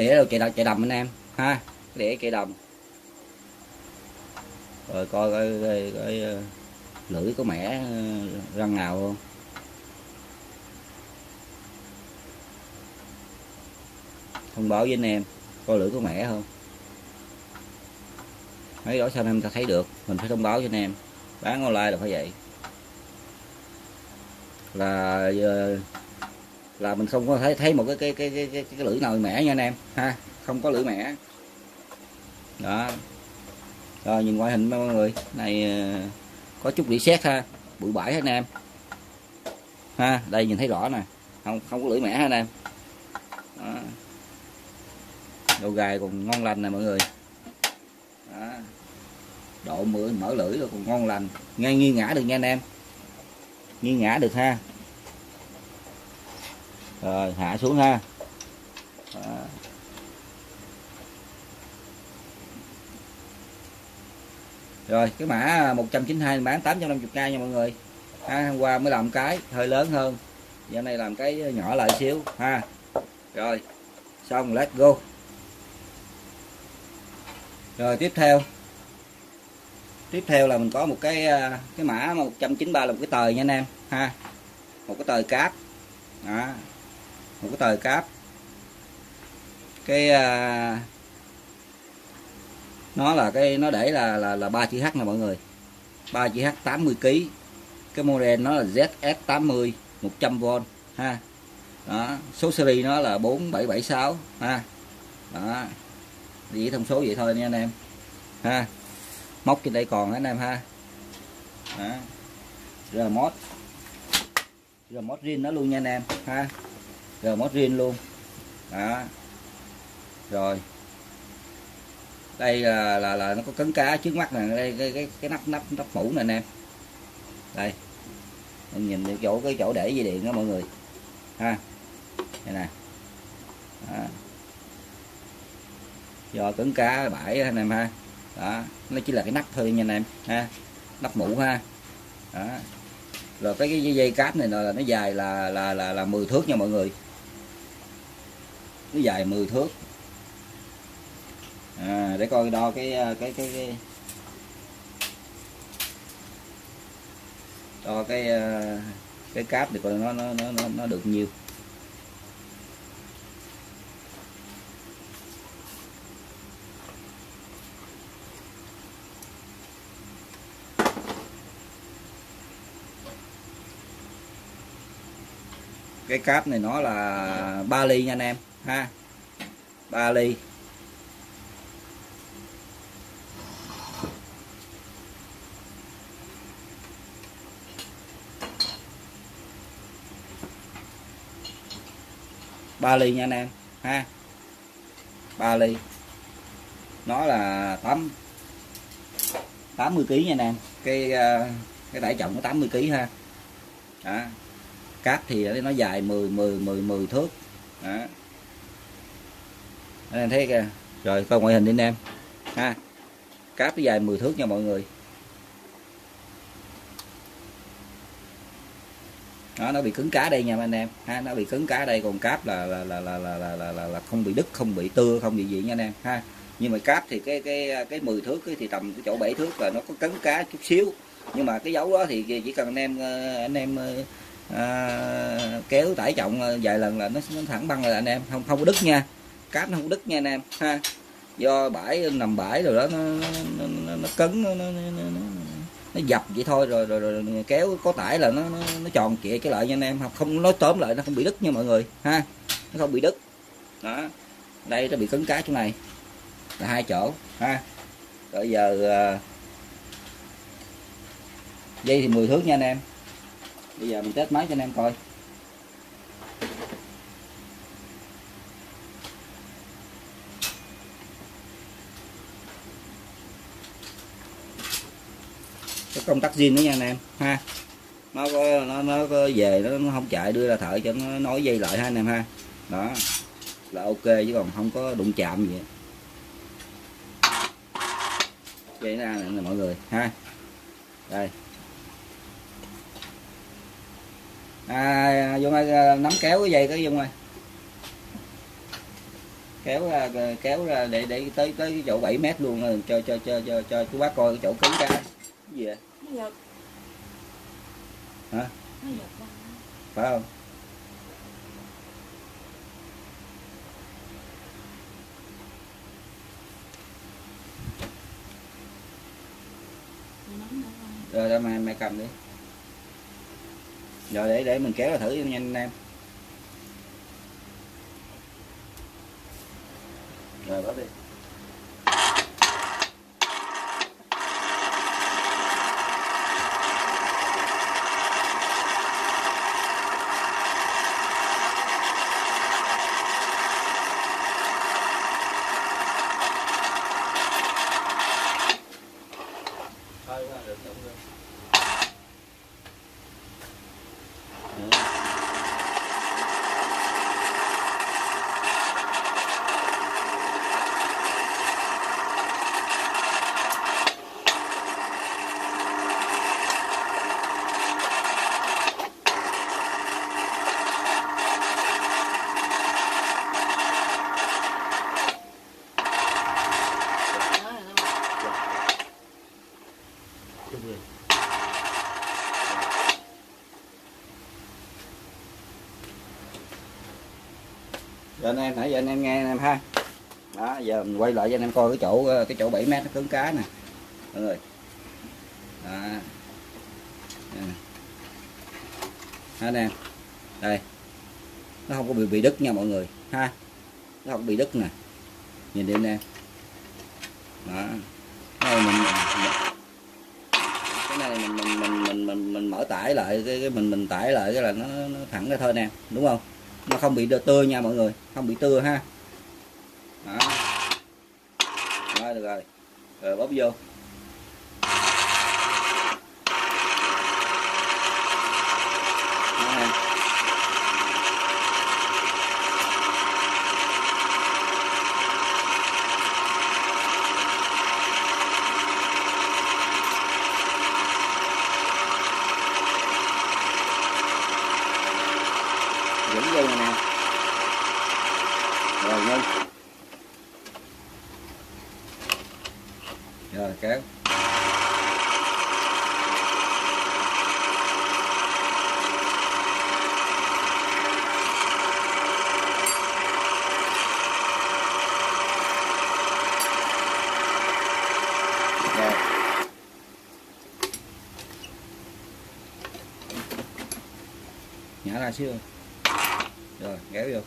Đĩa đâu chạy đầm chạy đầm anh em ha cái đĩa chạy đầm rồi coi coi, coi, coi ờ, lưỡi có mẻ ờ, răng nào không? Thông báo với anh em coi lưỡi có mẻ không? Mấy đó sao anh em ta thấy được? Mình phải thông báo cho anh em. Bán online là phải vậy. Là ờ, là mình không có thấy thấy một cái cái cái cái cái, cái lưỡi nào mẻ nha anh em ha. Không có lưỡi mẻ. Đó. Rồi nhìn ngoại hình mọi người. Này ờ, có chút bị sét ha. Bụi bãi anh em. Ha đây nhìn thấy rõ nè. Không không có lưỡi mẻ anh em. Đó. đồ gài còn ngon lành nè mọi người. Đó. độ mở, mở lưỡi là còn ngon lành. Ngay nghiêng ngã được nha anh em. Nghiêng ngã được ha rồi hạ xuống ha. Đó. rồi cái mã 192 bán 850k nha mọi người. Ha, hôm qua mới làm cái hơi lớn hơn. Giờ này làm cái nhỏ lại xíu ha. Rồi xong let's go. Rồi tiếp theo. Tiếp theo là mình có một cái à, cái mã 193 là một cái tờ nha anh em ha. Một cái tờ cáp. Đó một cái tờ cáp. Cái à, nó là cái nó để là là là ba chữ H nè mọi người. Ba chữ H 80 kg cái model nó là ZS80 100V ha. Đó số series nó là 4776 ha. Đó chỉ thông số vậy thôi nha anh em ha. Móc trên đây còn anh em ha. Đó. remote remote riêng nó luôn nha anh em ha rồi mất riêng luôn. Đó. Rồi. Đây là, là là nó có cấn cá trước mắt này đây cái cái cái nắp nắp nắp mũ nè anh em. Đây. Mình nhìn được chỗ cái chỗ để dây điện đó mọi người. Ha. Đây nè. Đó. do cấn cá bãi anh em ha. Đó. Nó chỉ là cái nắp thôi nha anh em. Ha. Nắp mũ ha. Đó. Rồi cái, cái dây cáp này là nó dài là là là là 10 thước nha mọi người nó dài 10 thước. À, để coi đo cái à, cái cái cái đo cái à, cái cáp thì coi nó nó nó nó được nhiêu. Cái cáp này nó là 3 ly nha anh em ha. 3 ly. Ba ly nha anh em. Ha. Ba ly. Nó là 8 80 kg nha anh em. Cái ờ, cái tải trọng có 80 kg ha. Đó. cáp thì nó dài 10 10 10 10 thước. Đó anh em thấy kìa. Rồi coi ngoại hình đi anh em. Ha cáp dài 10 thước nha mọi người. Đó, nó bị cứng cá đây nha anh em. Ha nó bị cứng cá đây còn cáp là là là là là là, là, là, là không bị đứt không bị tưa không bị gì nha anh em. Ha nhưng mà cáp thì cái cái cái 10 thước thì tầm cái chỗ 7 thước là nó có cứng cá chút xíu. Nhưng mà cái dấu đó thì chỉ cần anh em ờ, anh em à, kéo tải trọng vài lần là nó, nó thẳng băng rồi anh em không không có đứt nha cáp nó không đứt nha anh em ha. Do bãi nằm bãi rồi đó nó nó, nó, nó cứng nó, nó, nó, nó, nó dập vậy thôi rồi, rồi, rồi, rồi kéo có tải là nó, nó, nó tròn kịa cái lợi nha anh em. Không nói tóm lại nó không bị đứt nha mọi người ha. Nó không bị đứt. Đó. Đây nó bị cứng cá chỗ này là hai chỗ ha. Rồi giờ à, dây thì 10 thước nha anh em. Bây giờ mình test máy cho anh em coi. Công tắc zin đó nha anh em ha. Nó có nó nó có về nó, nó không chạy đưa ra thợ cho nó nói dây lại ha anh em ha. Đó là ok chứ còn không có đụng chạm gì. Dây ra nè mọi người ha. Đây. À, Dung ơi à, nắm kéo cái dây cái Dung ơi kéo ra à, kéo ra để để tới tới cái chỗ 7 mét luôn cho cho cho cho cho chú bác coi cái chỗ cứng ra cái gì vậy? Hả? Phải không? Rồi đó mày mày cầm đi. Rồi để để mình kéo thử nhanh anh em. Rồi bắt đi Anh em nãy giờ anh em nghe anh em ha. Đó, giờ mình quay lại cho anh em coi cái chỗ ờ, cái chỗ 7 mét nó cứng cá nè. Mọi người. Đó. Nè. Anh em. Đây. Nó không có bị bị đứt nha mọi người ha. Nó không bị đứt nè. Nhìn đi anh em. Đó. Đây mình cái này mình mình mình mình mình, mình mở tải lại cái, cái mình mình tải lại cái là nó, nó thẳng ra thôi nè đúng không không bị tơ nha mọi người. Không bị tơ ha. Đó. Rồi, được rồi. Rồi, bóp vô Đó nè. dẫn dây này nè rồi ngưng rồi kéo rồi xíu rồi kéo vô.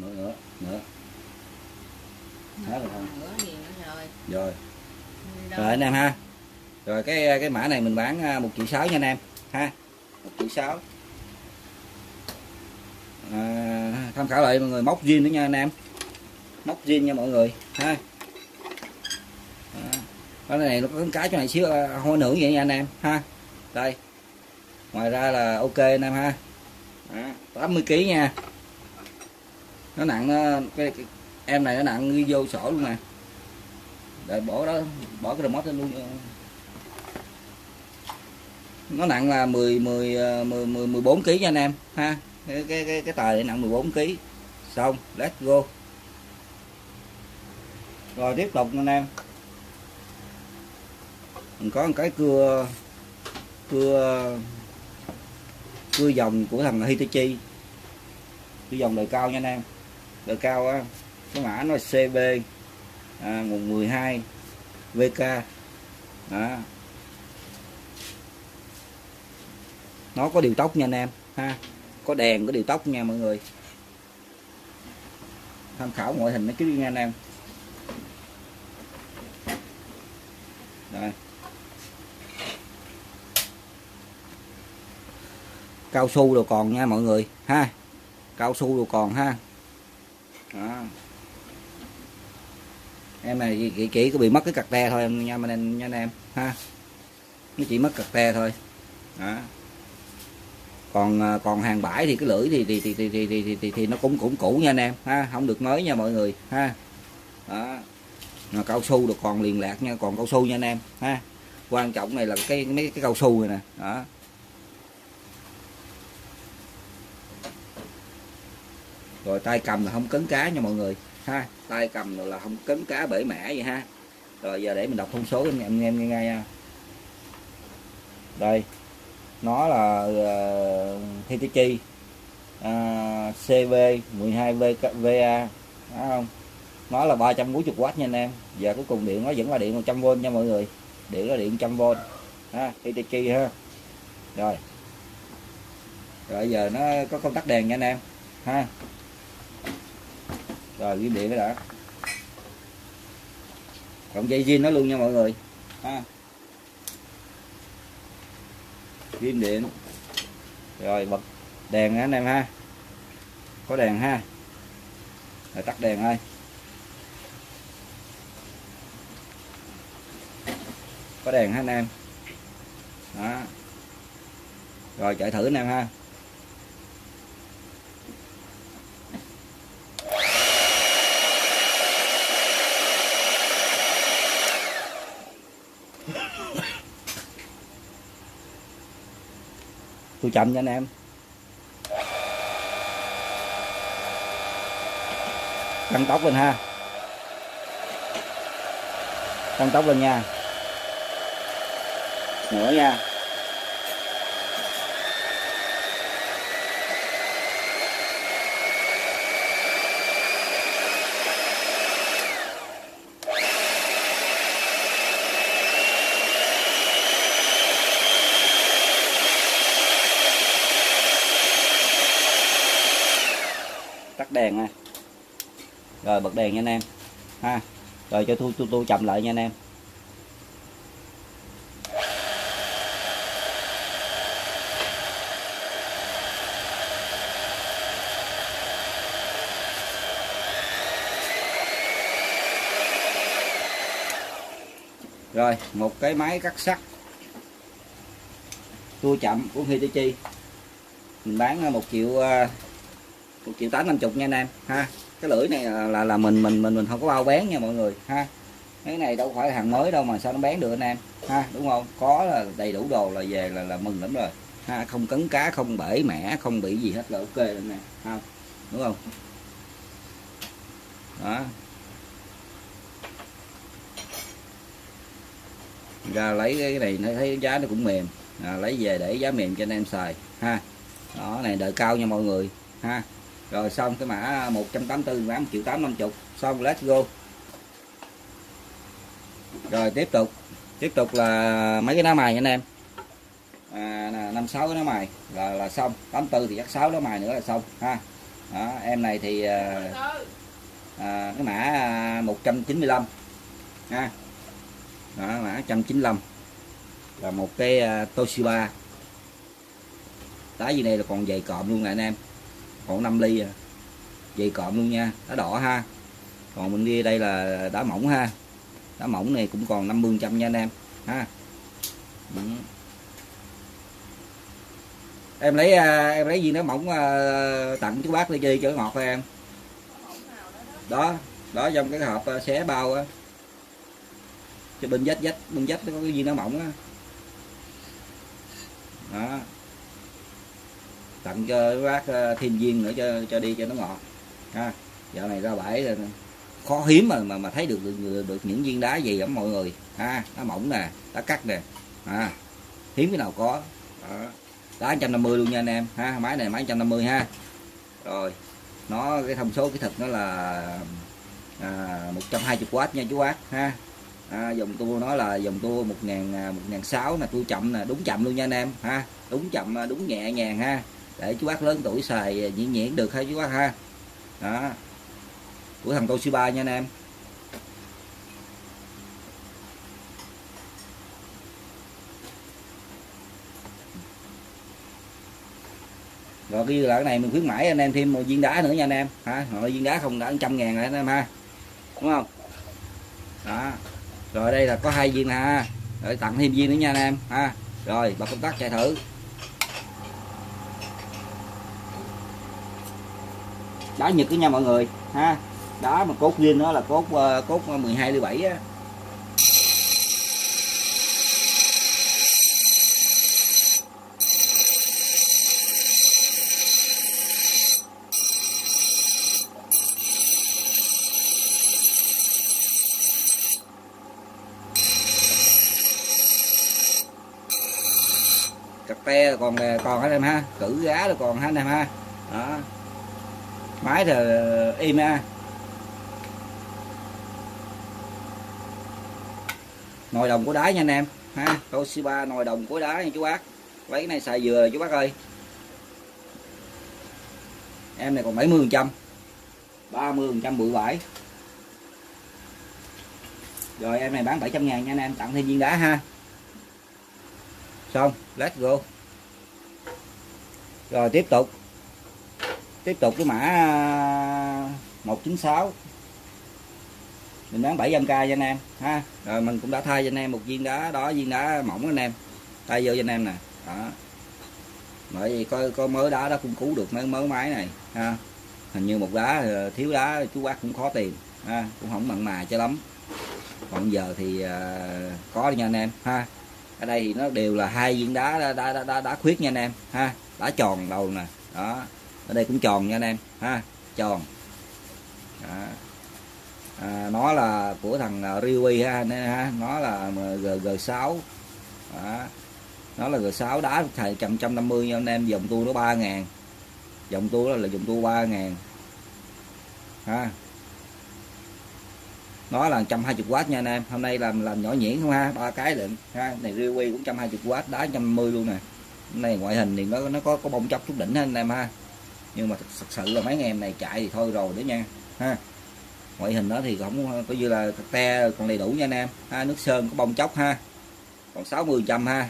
Nữa nữa nữa. Hết rồi không rồi. Rồi. Anh em ha. Rồi cái cái mã này mình bán à, một triệu sáu nha anh em ha. Một triệu sáu. À, tham khảo lại mọi người móc zin nữa nha anh em. Móc zin nha mọi người ha. Đó. cái này nó có cái chỗ này xíu à, ảnh hưởng vậy nha anh em ha. Đây ngoài ra là ok anh em ha. À, 80 kg nha. Nó nặng nó, cái, cái, em này nó nặng ghi vô sổ luôn nè để bỏ đó bỏ cái remote lên luôn. Nó nặng là 10 10 10 10 14 kg nha anh em ha. Cái cái cái, cái tờ này nặng 14 kg xong let's go. Rồi tiếp tục anh em. Mình có một cái cưa cưa cưa dòng của thằng Hitachi. Cưa dòng đời cao nha anh em. Đời cao á cái mã nó là CB à, 112 VK đó. Nó có điều tốc nha anh em ha. Có đèn có điều tốc nha mọi người. Tham khảo ngoại hình nó chứ nha anh em. Đây. Cao su đồ còn nha mọi người ha. Cao su đồ còn ha. Đó. em này chỉ, chỉ có bị mất cái cặt te thôi em nha anh nha anh em ha. Nó chỉ mất cặt te thôi. Đó. Còn à, còn hàng bãi thì cái lưỡi thì thì thì thì thì thì, thì, thì, thì nó cũng cũng cũ nha anh em ha. Không được mới nha mọi người ha. Đó. Mà cao su được còn liền lạc nha còn cao su nha anh em ha. Quan trọng này là cái mấy cái cao su này nè đó. Rồi tay cầm là không cấn cá nha mọi người. Ha tay cầm là không cấn cá bể mẻ vậy ha. Rồi giờ để mình đọc thông số anh em nghe nghe nha. Đây nó là uh, Hitachi. À, uh, CV 12 v, VA đúng không? Nó là 340W nha anh em. Giờ cuối cùng điện nó vẫn là điện 100V nha mọi người. Điện là điện 100V ha Hitachi ha. Rồi. Rồi giờ nó có công tắc đèn nha anh em. Ha rồi ghi điện cái đã. Cộng dây zin nó luôn nha mọi người. Ha. Ghim điện. Rồi, bật đèn anh em ha. Có đèn ha. Rồi, tắt đèn thôi có đèn ha anh em. Đó. Rồi, chạy thử anh em ha. Tôi chậm cho anh em. Tăng tốc lên ha. Tăng tốc lên nha. Nữa nha tắt đèn ha rồi bật đèn nha anh em. Ha. Rồi cho tôi tôi tôi chậm lại nha anh em. Rồi, một cái máy cắt sắt. Tua chậm của Hitachi. Mình bán à, một triệu à, một triệu tám năm chục nha anh em ha. Cái lưỡi này là, là mình mình mình mình không có bao bán nha mọi người ha. Cái này đâu phải hàng mới đâu mà sao nó bán được anh em ha đúng không? Có là đầy đủ đồ là về là là mừng lắm rồi ha. Không cấn cá không bể mẻ không bị gì hết là ok rồi nè ha. Đúng không? Đó. Ra lấy cái này nó thấy giá nó cũng mềm. À, lấy về để giá mềm cho anh em xài ha. Đó này đợi cao nha mọi người ha rồi xong cái mã 184 bán 1 triệu 850 xong let's go. Rồi tiếp tục. Tiếp tục là mấy cái ná mài nha anh em? À, năm sáu cái ná mài là là xong. 84 thì chắc 6 ná mài nữa là xong ha. Đó, em này thì à, à, cái mã à, 195 ha. Đó, mã 195 là một cái uh, Toshiba. Đá gì này là còn dày cộm luôn nè anh em còn 5 ly à. dày cộm luôn nha, đá đỏ ha. Còn mình đi đây là đá mỏng ha. Đá mỏng này cũng còn 50 trăm nha anh em, ha. Ừ. em lấy à, em lấy viên đá mỏng à, tặng chú bác đi chơi cho ngọt thôi em. Đó đó, trong cái hộp à, xé bao á. Cho bên vách vách, bên vách nó có cái viên đá mỏng á. Đó tặng cho bác ờ, thiên thêm viên nữa cho cho đi cho nó ngọt. Ha dạo này ra bãi là khó hiếm mà mà, mà thấy được, được được những viên đá gì lắm mọi người. Ha nó mỏng nè đá cắt nè. À, hiếm cái nào có. Đó. đá 150 luôn nha anh em. Ha máy này máy 150 ha. Rồi nó cái thông số kỹ thuật nó là à, 120W nha chú bác. Ha à, dòng tua nó là dòng tua 1000 1006 là tua chậm nè đúng chậm luôn nha anh em. Ha đúng chậm à, đúng nhẹ nhàng ha để chú bác lớn tuổi xài nhuyễn nhuyễn được ha chú bác ha. Đó. Của thằng Toshiba nha anh em. Rồi cái là cái này mình khuyến mãi anh em thêm một viên đá nữa nha anh em. Ha rồi viên đá không đã trăm ngàn rồi anh em ha. Đúng không? Đó. Rồi đây là có hai viên ha. Rồi tặng thêm viên nữa nha anh em. Ha. Rồi bà công tắc chạy thử. Đá nhật với nha mọi người ha. Đá mà cốt riêng đó là cốt ờ, cốt 12 ly 7 á. Cặp te còn ờ, còn anh em ha? Cử gá rồi còn ha anh em ha? Đó máy thì ờ, im ha. Nồi đồng của đá nha anh em, ha. Toshiba nồi đồng của đá nha chú bác. Lấy cái này xài vừa chú bác ơi. Em này còn 70 phần trăm 30 phần trăm bụi vải. Rồi em này bán 700 ngàn nha anh em, tặng thêm viên đá ha. Xong, let's go. Rồi tiếp tục tiếp tục cái mã à, 196 mình bán 700k cho anh em ha. Rồi mình cũng đã thay cho anh em một viên đá đó viên đá mỏng anh em. Thay vô cho anh em nè đó. Bởi vì có có mớ đá đó cũng cứu được mấy mớ máy này ha. Hình như một đá ờ, thiếu đá chú bác cũng khó tìm ha. Cũng không mặn mà cho lắm. Còn giờ thì uh, có nha anh em ha. Ở đây thì nó đều là hai viên đá đá đá, đá, đá khuyết nha anh em ha. Đá tròn đầu nè đó ở đây cũng tròn nha anh em. Ha tròn. Đó. À, nó là của thằng à, Riwi ha, ha? Nó là G, G6 đó. nó là G6 đá thầy trăm trăm năm mươi nha anh em. Dòng tua nó ba ngàn. Dòng tua đó là dòng tua ba ngàn. Ha. Nó là 120W nha anh em. Hôm nay làm làm nhỏ nhuyễn không ha? Ba cái lận. Ha này Riwi cũng 120W đá 150 luôn nè. Này ngoại hình thì nó nó có có bông chóc chút đỉnh ha anh em ha nhưng mà thật, sự là mấy em này chạy thì thôi rồi đó nha ha. Ngoại hình đó thì không có như là te còn đầy đủ nha anh em ha, nước sơn có bông chóc ha. Còn 60 trăm ha.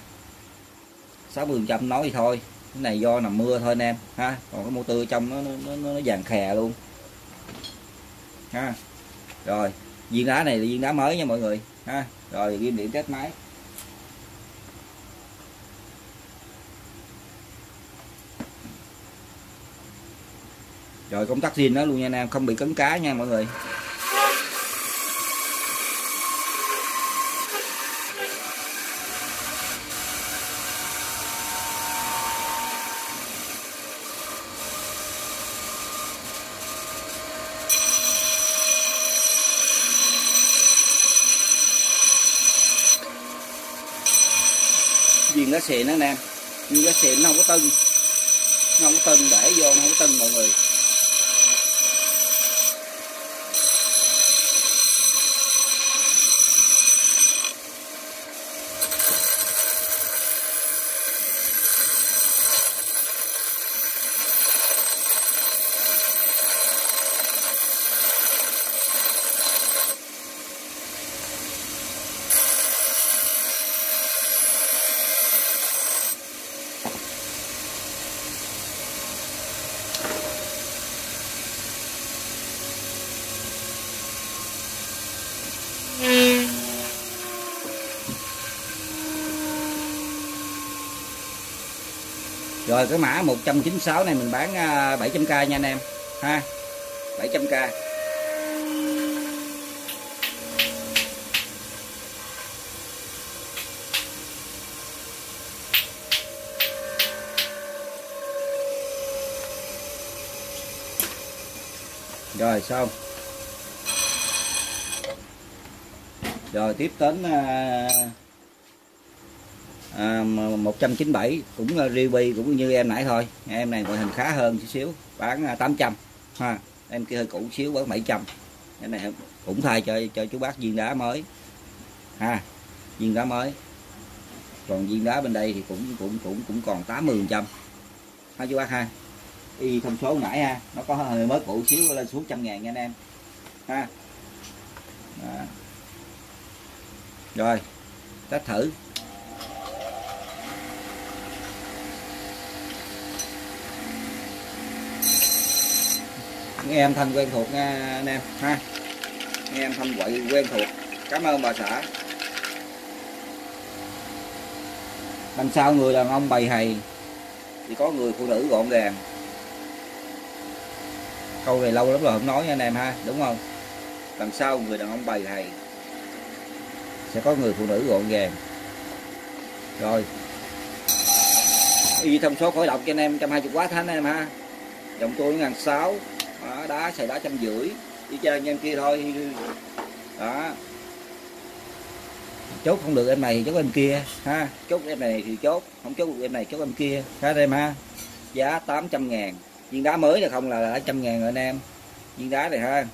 60 trăm nói thì thôi cái này do nằm mưa thôi anh em ha. Còn cái motor trong nó nó, nó, nó vàng khè luôn ha. Rồi viên đá này là viên đá mới nha mọi người ha. Rồi ghim điện test máy. Rồi công tắc zin nó luôn nha anh em, không bị cấn cá nha mọi người. Viên lá xịn đó anh em viên lá xịn nó không có nó không có để vô nó không có nó không có tưng nó không có tưng để vô nó không có tưng mọi người. Rồi cái mã 196 này mình bán à, 700k nha anh em. Ha 700k rồi xong rồi tiếp đến uh, à, 197 cũng ờ, Ruby cũng như em nãy thôi. Em này ngoại hình khá hơn chút xíu bán à, 800 ha. Em kia hơi cũ xíu bán 700 cái này cũng thay cho cho chú bác viên đá mới ha. Viên đá mới. Còn viên đá bên đây thì cũng cũng cũng cũng còn 80 trăm. Ha chú bác ha. Y thông số nãy ha nó có hơi mới cũ xíu lên xuống trăm ngàn nha anh em ha. Đó. rồi test thử. Nghe em thân quen thuộc nha, anh em, ha. Nghe em thân quậy quen thuộc. Cảm ơn bà xã. Đằng sau người đàn ông bày hầy, thì có người phụ nữ gọn gàng. Câu này lâu lắm rồi không nói nha anh em, ha, đúng không? Đằng sau người đàn ông bày hầy, sẽ có người phụ nữ gọn gàng. Rồi. Y thông số khởi động cho anh em 120 W anh em, ha. Dòng tôi ngàn sáu đó, đá xài đá trăm rưỡi. Đi chơi anh em kia thôi. Đó. Chốt không được em này thì chốt em kia ha. Chốt em này thì chốt không chốt được em này chốt em kia. Ha em ha. Giá 800 ngàn. Viên đá mới là không là đã trăm ngàn rồi anh em. Viên đá này ha.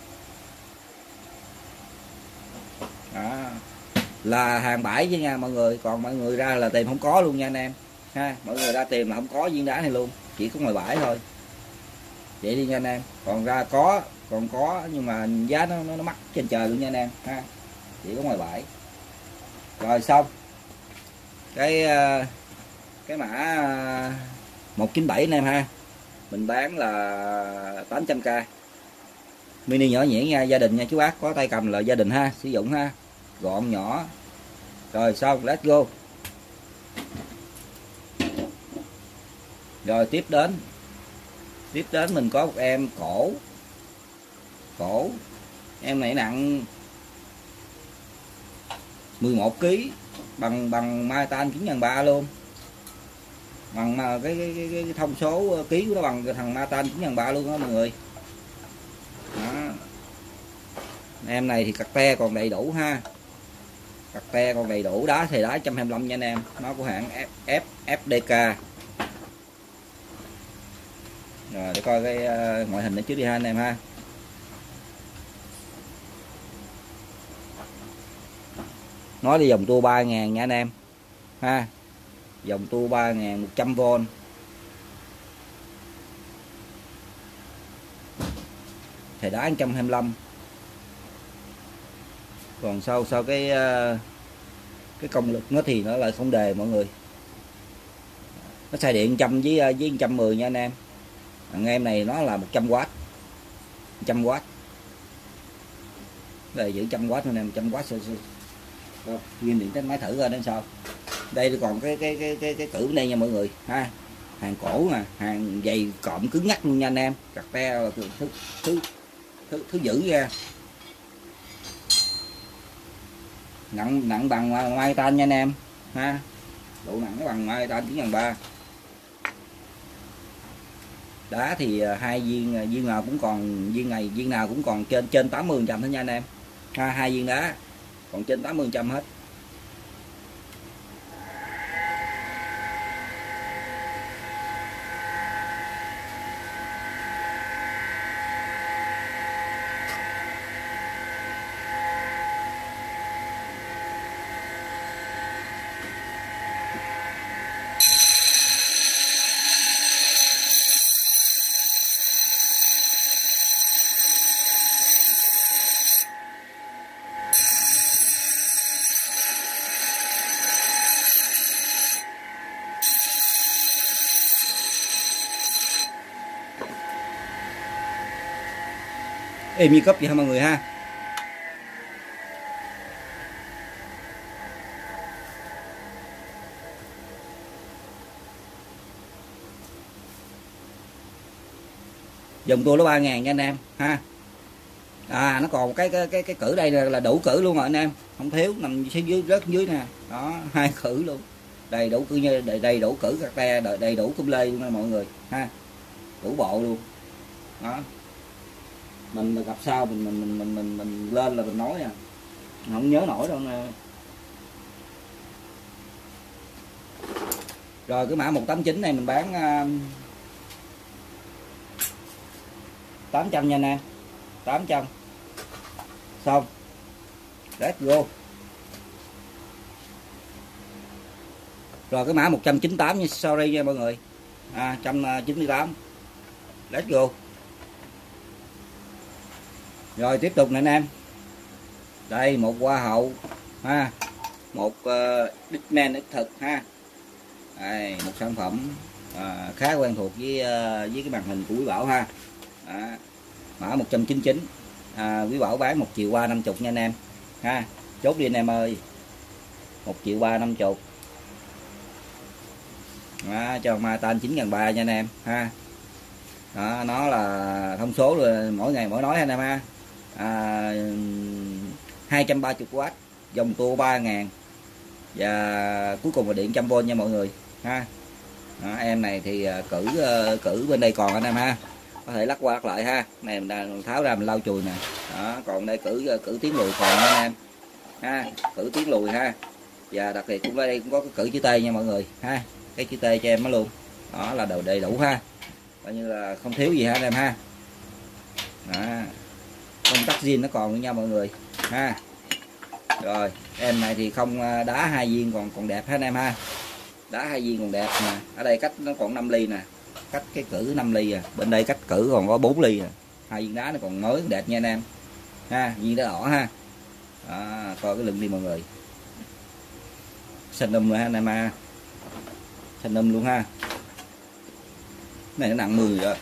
Đó. là hàng bãi với nha mọi người. Còn mọi người ra là tìm không có luôn nha anh em. Ha mọi người ra tìm là không có viên đá này luôn. Chỉ có ngoài bãi thôi vậy đi nha anh em. Còn ra có còn có nhưng mà giá nó nó, nó mắc trên trời luôn nha anh em ha. Chỉ có ngoài bãi. Rồi xong. Cái ờ, cái mã ờ, 197 anh em ha. Mình bán là 800k mini nhỏ nhuyễn nha gia đình nha chú bác có tay cầm là gia đình ha sử dụng ha. Gọn nhỏ. Rồi xong let's go. Rồi tiếp đến tiếp đến mình có một em cổ. Cổ. Em này nặng 11 kg bằng bằng mai tan 9 luôn. Bằng mà cái, cái, cái, cái thông số ờ, ký của nó bằng thằng ma tan 9 luôn đó mọi người. Đó. em này thì cặt te còn đầy đủ ha. Cặt te còn đầy đủ đá thì đá 125 nha anh em. Nó của hãng F, F, FDK rồi, để coi cái ờ, ngoại hình nó trước đi ha, anh em ha. Nói đi, dòng tua 3 ngàn nha anh em, ha. Dòng tua 3 ngàn 100V thầy đá 125 còn sau sau cái ờ, cái công lực nó thì nó lại không đề mọi người. Nó xài điện trăm với ờ, với 110 nha anh em thằng em này nó là 100W 100W đây giữ trăm quá anh em sơ sơ. Nguyên điện test máy thử ra đến sao. Đây còn cái cái cái cái cái cử bên đây nha mọi người ha. Hàng cổ nè hàng dày cộm cứng ngắt luôn nha anh em. Cặp te là thứ thứ thứ thứ, thứ dữ ra nặng nặng bằng mai tan nha anh em ha. Độ nặng nó bằng mai tan chín bằng ba đá thì ờ, hai viên ờ, viên nào cũng còn, viên này, viên nào cũng còn trên trên 80 trăm thôi nha anh em. Ha, hai viên đá còn trên 80 trăm hết. Êm như cấp vậy ha mọi người ha? Dòng tôi nó ba ngàn nha anh em ha? À nó còn cái cái cái, cái cử đây là, là đủ cử luôn rồi anh em. Không thiếu nằm phía dưới rớt dưới nè. Đó hai cử luôn. Đầy đủ cử như đầy, đầy đủ cử các te đầy, đầy đủ cung lê luôn nè mọi người ha? Đủ bộ luôn. Đó mình mà gặp sao mình mình mình mình mình, mình lên là mình nói à. Mình không nhớ nổi đâu nè. Rồi cái mã 189 này mình bán à, uh, 800 nha nè. 800 xong. Let's go. Rồi cái mã 198 nha. Sorry nha mọi người. À 198 let's go rồi tiếp tục nè anh em. Đây một hoa hậu ha. Một ờ, uh, Dickman đích thực ha. Đây, một sản phẩm uh, khá quen thuộc với uh, với cái màn hình của quý bảo ha. À, mã 199 à, quý bảo bán một triệu qua 50 nha anh em ha. Chốt đi anh em ơi. Một triệu ba năm chục đó, cho ma tan chín ngàn ba nha anh em ha. Đó, nó là thông số rồi mỗi ngày mỗi nói anh em ha à, 230W dòng tua 3000 và cuối cùng là điện 100v nha mọi người ha. Đó, em này thì à, cử à, cử bên đây còn anh em ha. Có thể lắc qua lắc lại ha. Này mình đang tháo ra mình lau chùi nè. Đó còn đây cử à, cử tiếng lùi còn anh em. Ha cử tiếng lùi ha. Và đặc biệt cũng ở đây cũng có cái cử chữ T nha mọi người ha. Cái chữ T cho em nó luôn. Đó là đầu đầy đủ ha. Coi như là không thiếu gì ha anh em ha. Đó công tắc zin nó còn nữa nha mọi người. Ha. Rồi em này thì không à, đá hai viên còn còn đẹp hết em ha. Đá hai viên còn đẹp nè ở đây cách nó còn 5 ly nè. Cách cái cử 5 ly à. Bên đây cách cử còn có 4 ly à. Hai viên đá nó còn mới đẹp nha anh em. Ha viên đá đỏ ha. Đó, coi cái lưng đi mọi người. Xanh đâm rồi ha anh em ha. Xanh đâm luôn ha. Cái này nó nặng 10 rồi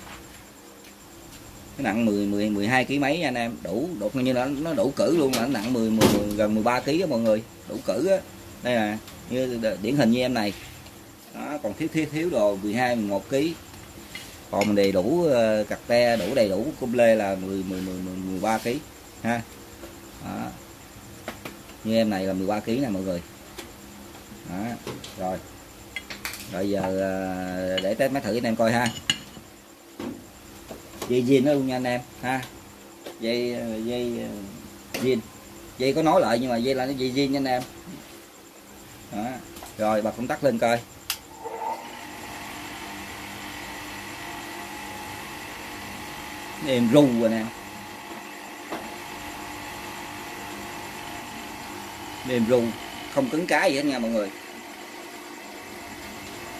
nó nặng 10 10 12 kg mấy anh em. Đủ đột như nó nó đủ cử luôn mà nó nặng 10, 10 gần 13 kg á mọi người. Đủ cử á. Đây là như điển hình như em này. Đó còn thiếu thiếu thiếu đồ 12 11 kg còn đầy đủ ờ, cặp te đủ đầy đủ cung lê là 10 10 10 13 kg ha. Đó. như em này là 13 kg nè mọi người. Đó. rồi. Rồi giờ ờ, để test máy thử anh em coi ha dây zin nó luôn nha anh em. Ha. Dây dây zin dây có nói lại nhưng mà dây là nó dây zin nha anh em. Đó. rồi, bật công tắc lên coi. Em ru rồi nè mềm ru. Không cứng cá gì hết nha mọi người.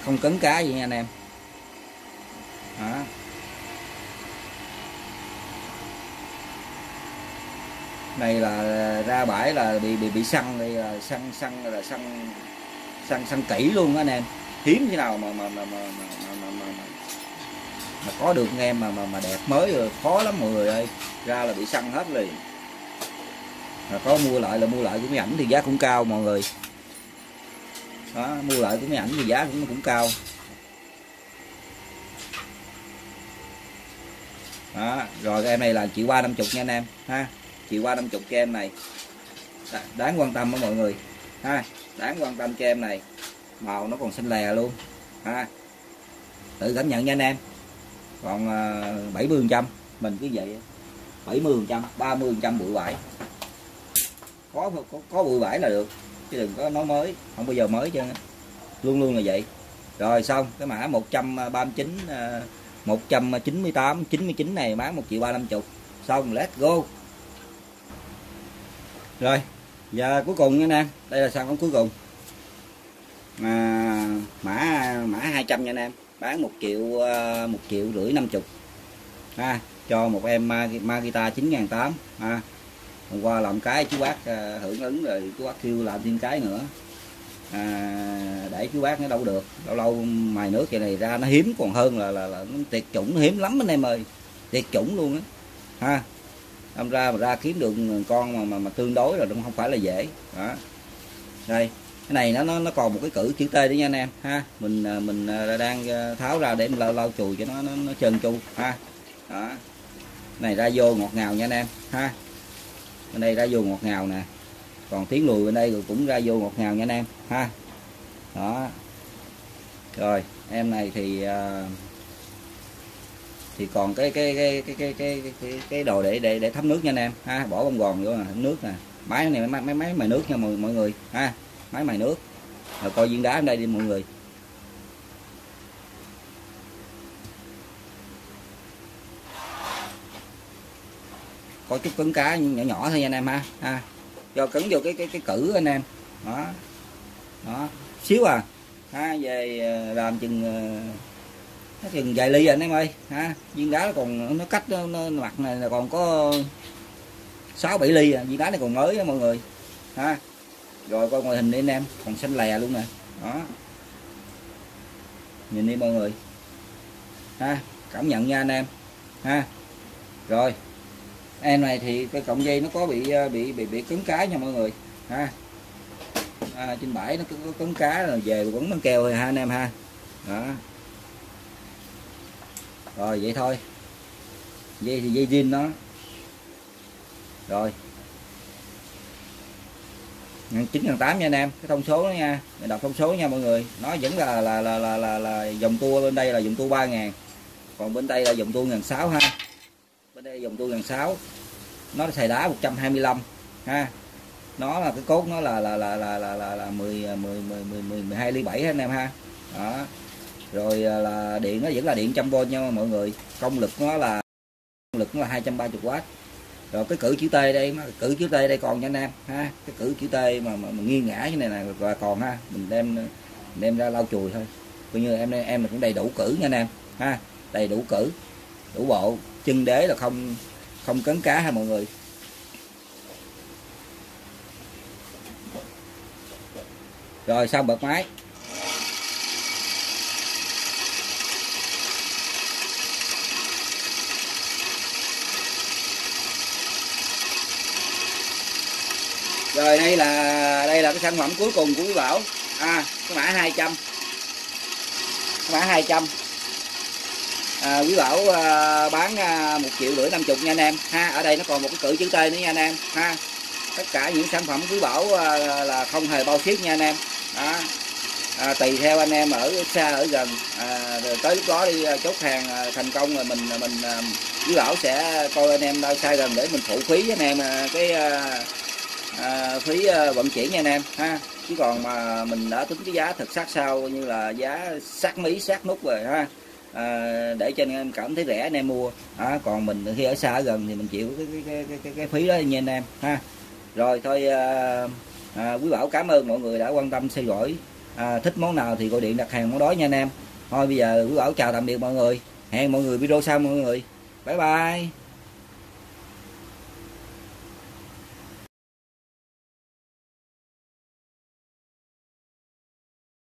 Không cứng cá gì nha anh em. Đó. Này là ra bãi là bị bị bị săn đây là săn săn là săn săn săn kỹ luôn đó anh em. Hiếm thế nào mà mà mà mà mà, mà, mà, mà, mà, mà có được nghe em mà mà mà đẹp mới rồi khó lắm mọi người ơi. Ra là bị săn hết liền. Mà có mua lại là mua lại cũng ảnh thì giá cũng cao mọi người. Đó mua lại cũng ảnh thì giá cũng cũng cao. Đó rồi em này là chị qua năm chục nha anh em ha chiều qua năm chục cho em này đáng quan tâm đó mọi người. Ha đáng quan tâm cho em này. Màu nó còn xanh lè luôn. Ha tự cảm nhận nha anh em. Còn à, uh, 70 trăm mình cứ vậy. 70 trăm 30 trăm bụi vải. Có, có có bụi vải là được chứ đừng có nói mới. Không bao giờ mới chứ. Luôn luôn là vậy. Rồi xong cái mã 139 198 99 này bán 1 triệu 350 xong let's go rồi giờ cuối cùng nha anh em. Đây là sản phẩm cuối cùng. À, mã mã 200 nha anh em. Bán 1 triệu ờ, một triệu rưỡi 50 ha cho một em Magita 9008 ha hôm qua làm cái chú bác à, hưởng ứng rồi chú bác kêu làm thêm cái nữa. À, để chú bác nó đâu được. Lâu lâu mài nước vậy này ra nó hiếm còn hơn là là, là nó tuyệt chủng nó hiếm lắm anh em ơi. Tuyệt chủng luôn á. Ha đâm ra mà ra kiếm được con mà mà, mà tương đối là cũng không phải là dễ. Đó. Đây cái này nó nó nó còn một cái cử chữ T đấy nha anh em ha. Mình à, mình à, đang à, tháo ra để mình lau lau chùi cho nó nó, nó trơn tru ha. Đó. Này ra vô ngọt ngào nha anh em ha. Bên đây ra vô ngọt ngào nè. Còn tiếng lùi bên đây cũng ra vô ngọt ngào nha anh em ha. Đó. Rồi em này thì uh, thì còn cái cái cái cái cái cái cái, cái đồ để để để thấm nước nha anh em. Ha bỏ bông gòn vô nè thấm nước nè. Máy này máy máy máy mài nước nha mọi mọi người. Ha máy mài nước. Rồi coi viên đá ở đây đi mọi người. Có chút cứng cá nhỏ nhỏ thôi nha anh em ha. Ha do cứng vô cái cái cái cử anh em. Đó. Đó. Xíu à. Ha về ờ, làm chừng ờ, nó chừng vài ly anh em ơi ha. Viên đá nó còn nó cách nó, nó mặt này là còn có sáu bảy ly à. Viên đá này còn mới á mọi người ha. Rồi coi ngoại hình đi anh em còn xanh lè luôn nè. Đó. Nhìn đi mọi người. Ha cảm nhận nha anh em ha. Rồi em này thì cái cọng dây nó có bị ờ, bị bị bị cứng cái nha mọi người ha. À, trên bãi nó có cứng cá rồi về vẫn băng keo thôi ha anh em ha. Đó rồi vậy thôi. Dây thì dây zin nó. Rồi. Chín ngàn tám nha anh em cái thông số đó nha. Mình đọc thông số nha mọi người. Nó vẫn là là là là là, là dòng tua bên đây là dòng tua ba ngàn. Còn bên đây là dòng tua ngàn sáu ha. Bên đây dòng tua ngàn sáu. Nó xài đá 125 ha. Nó là cái cốt nó là là là là là là, là 10 10 10 10 10 12 ly 7 anh em ha. Đó rồi à, là điện nó vẫn là điện trăm v nha mọi người. Công lực nó là công lực nó là 230W rồi cái cử chữ T đây cử chữ T đây còn nha anh em ha. Cái cử chữ T mà, mà, mà nghiêng ngã như này này là còn ha. Mình đem mình đem ra lau chùi thôi. Coi như em em cũng đầy đủ cử nha anh em ha. Đầy đủ cử đủ bộ chân đế là không không cấn cá ha mọi người. Rồi xong bật máy. Rồi đây là đây là cái sản phẩm cuối cùng của quý bảo. À cái mã 200 cái mã 200 à, quý bảo à, bán à, một triệu rưỡi năm chục nha anh em. Ha ở đây nó còn một cái cử chữ T nữa nha anh em. Ha tất cả những sản phẩm quý bảo à, là không hề bao ship nha anh em. Đó. À, tùy theo anh em ở xa ở gần. À, rồi tới lúc đó đi à, chốt hàng à, thành công rồi mình à, mình à, quý bảo sẽ coi anh em đâu xa gần để mình phụ phí với anh em. À, cái à, à, phí à, vận chuyển nha anh em ha. Chứ còn mà mình đã tính cái giá thật sát sao như là giá sát mí sát nút rồi ha. À, để cho anh em cảm thấy rẻ anh em mua. À, còn mình khi ở xa ở gần thì mình chịu cái cái cái cái, cái, cái phí đó nha anh em ha. Rồi thôi à, à, quý bảo cảm ơn mọi người đã quan tâm theo dõi. À, thích món nào thì gọi điện đặt hàng món đó nha anh em. Thôi bây giờ quý bảo chào tạm biệt mọi người. Hẹn mọi người video sau mọi người. Bye bye.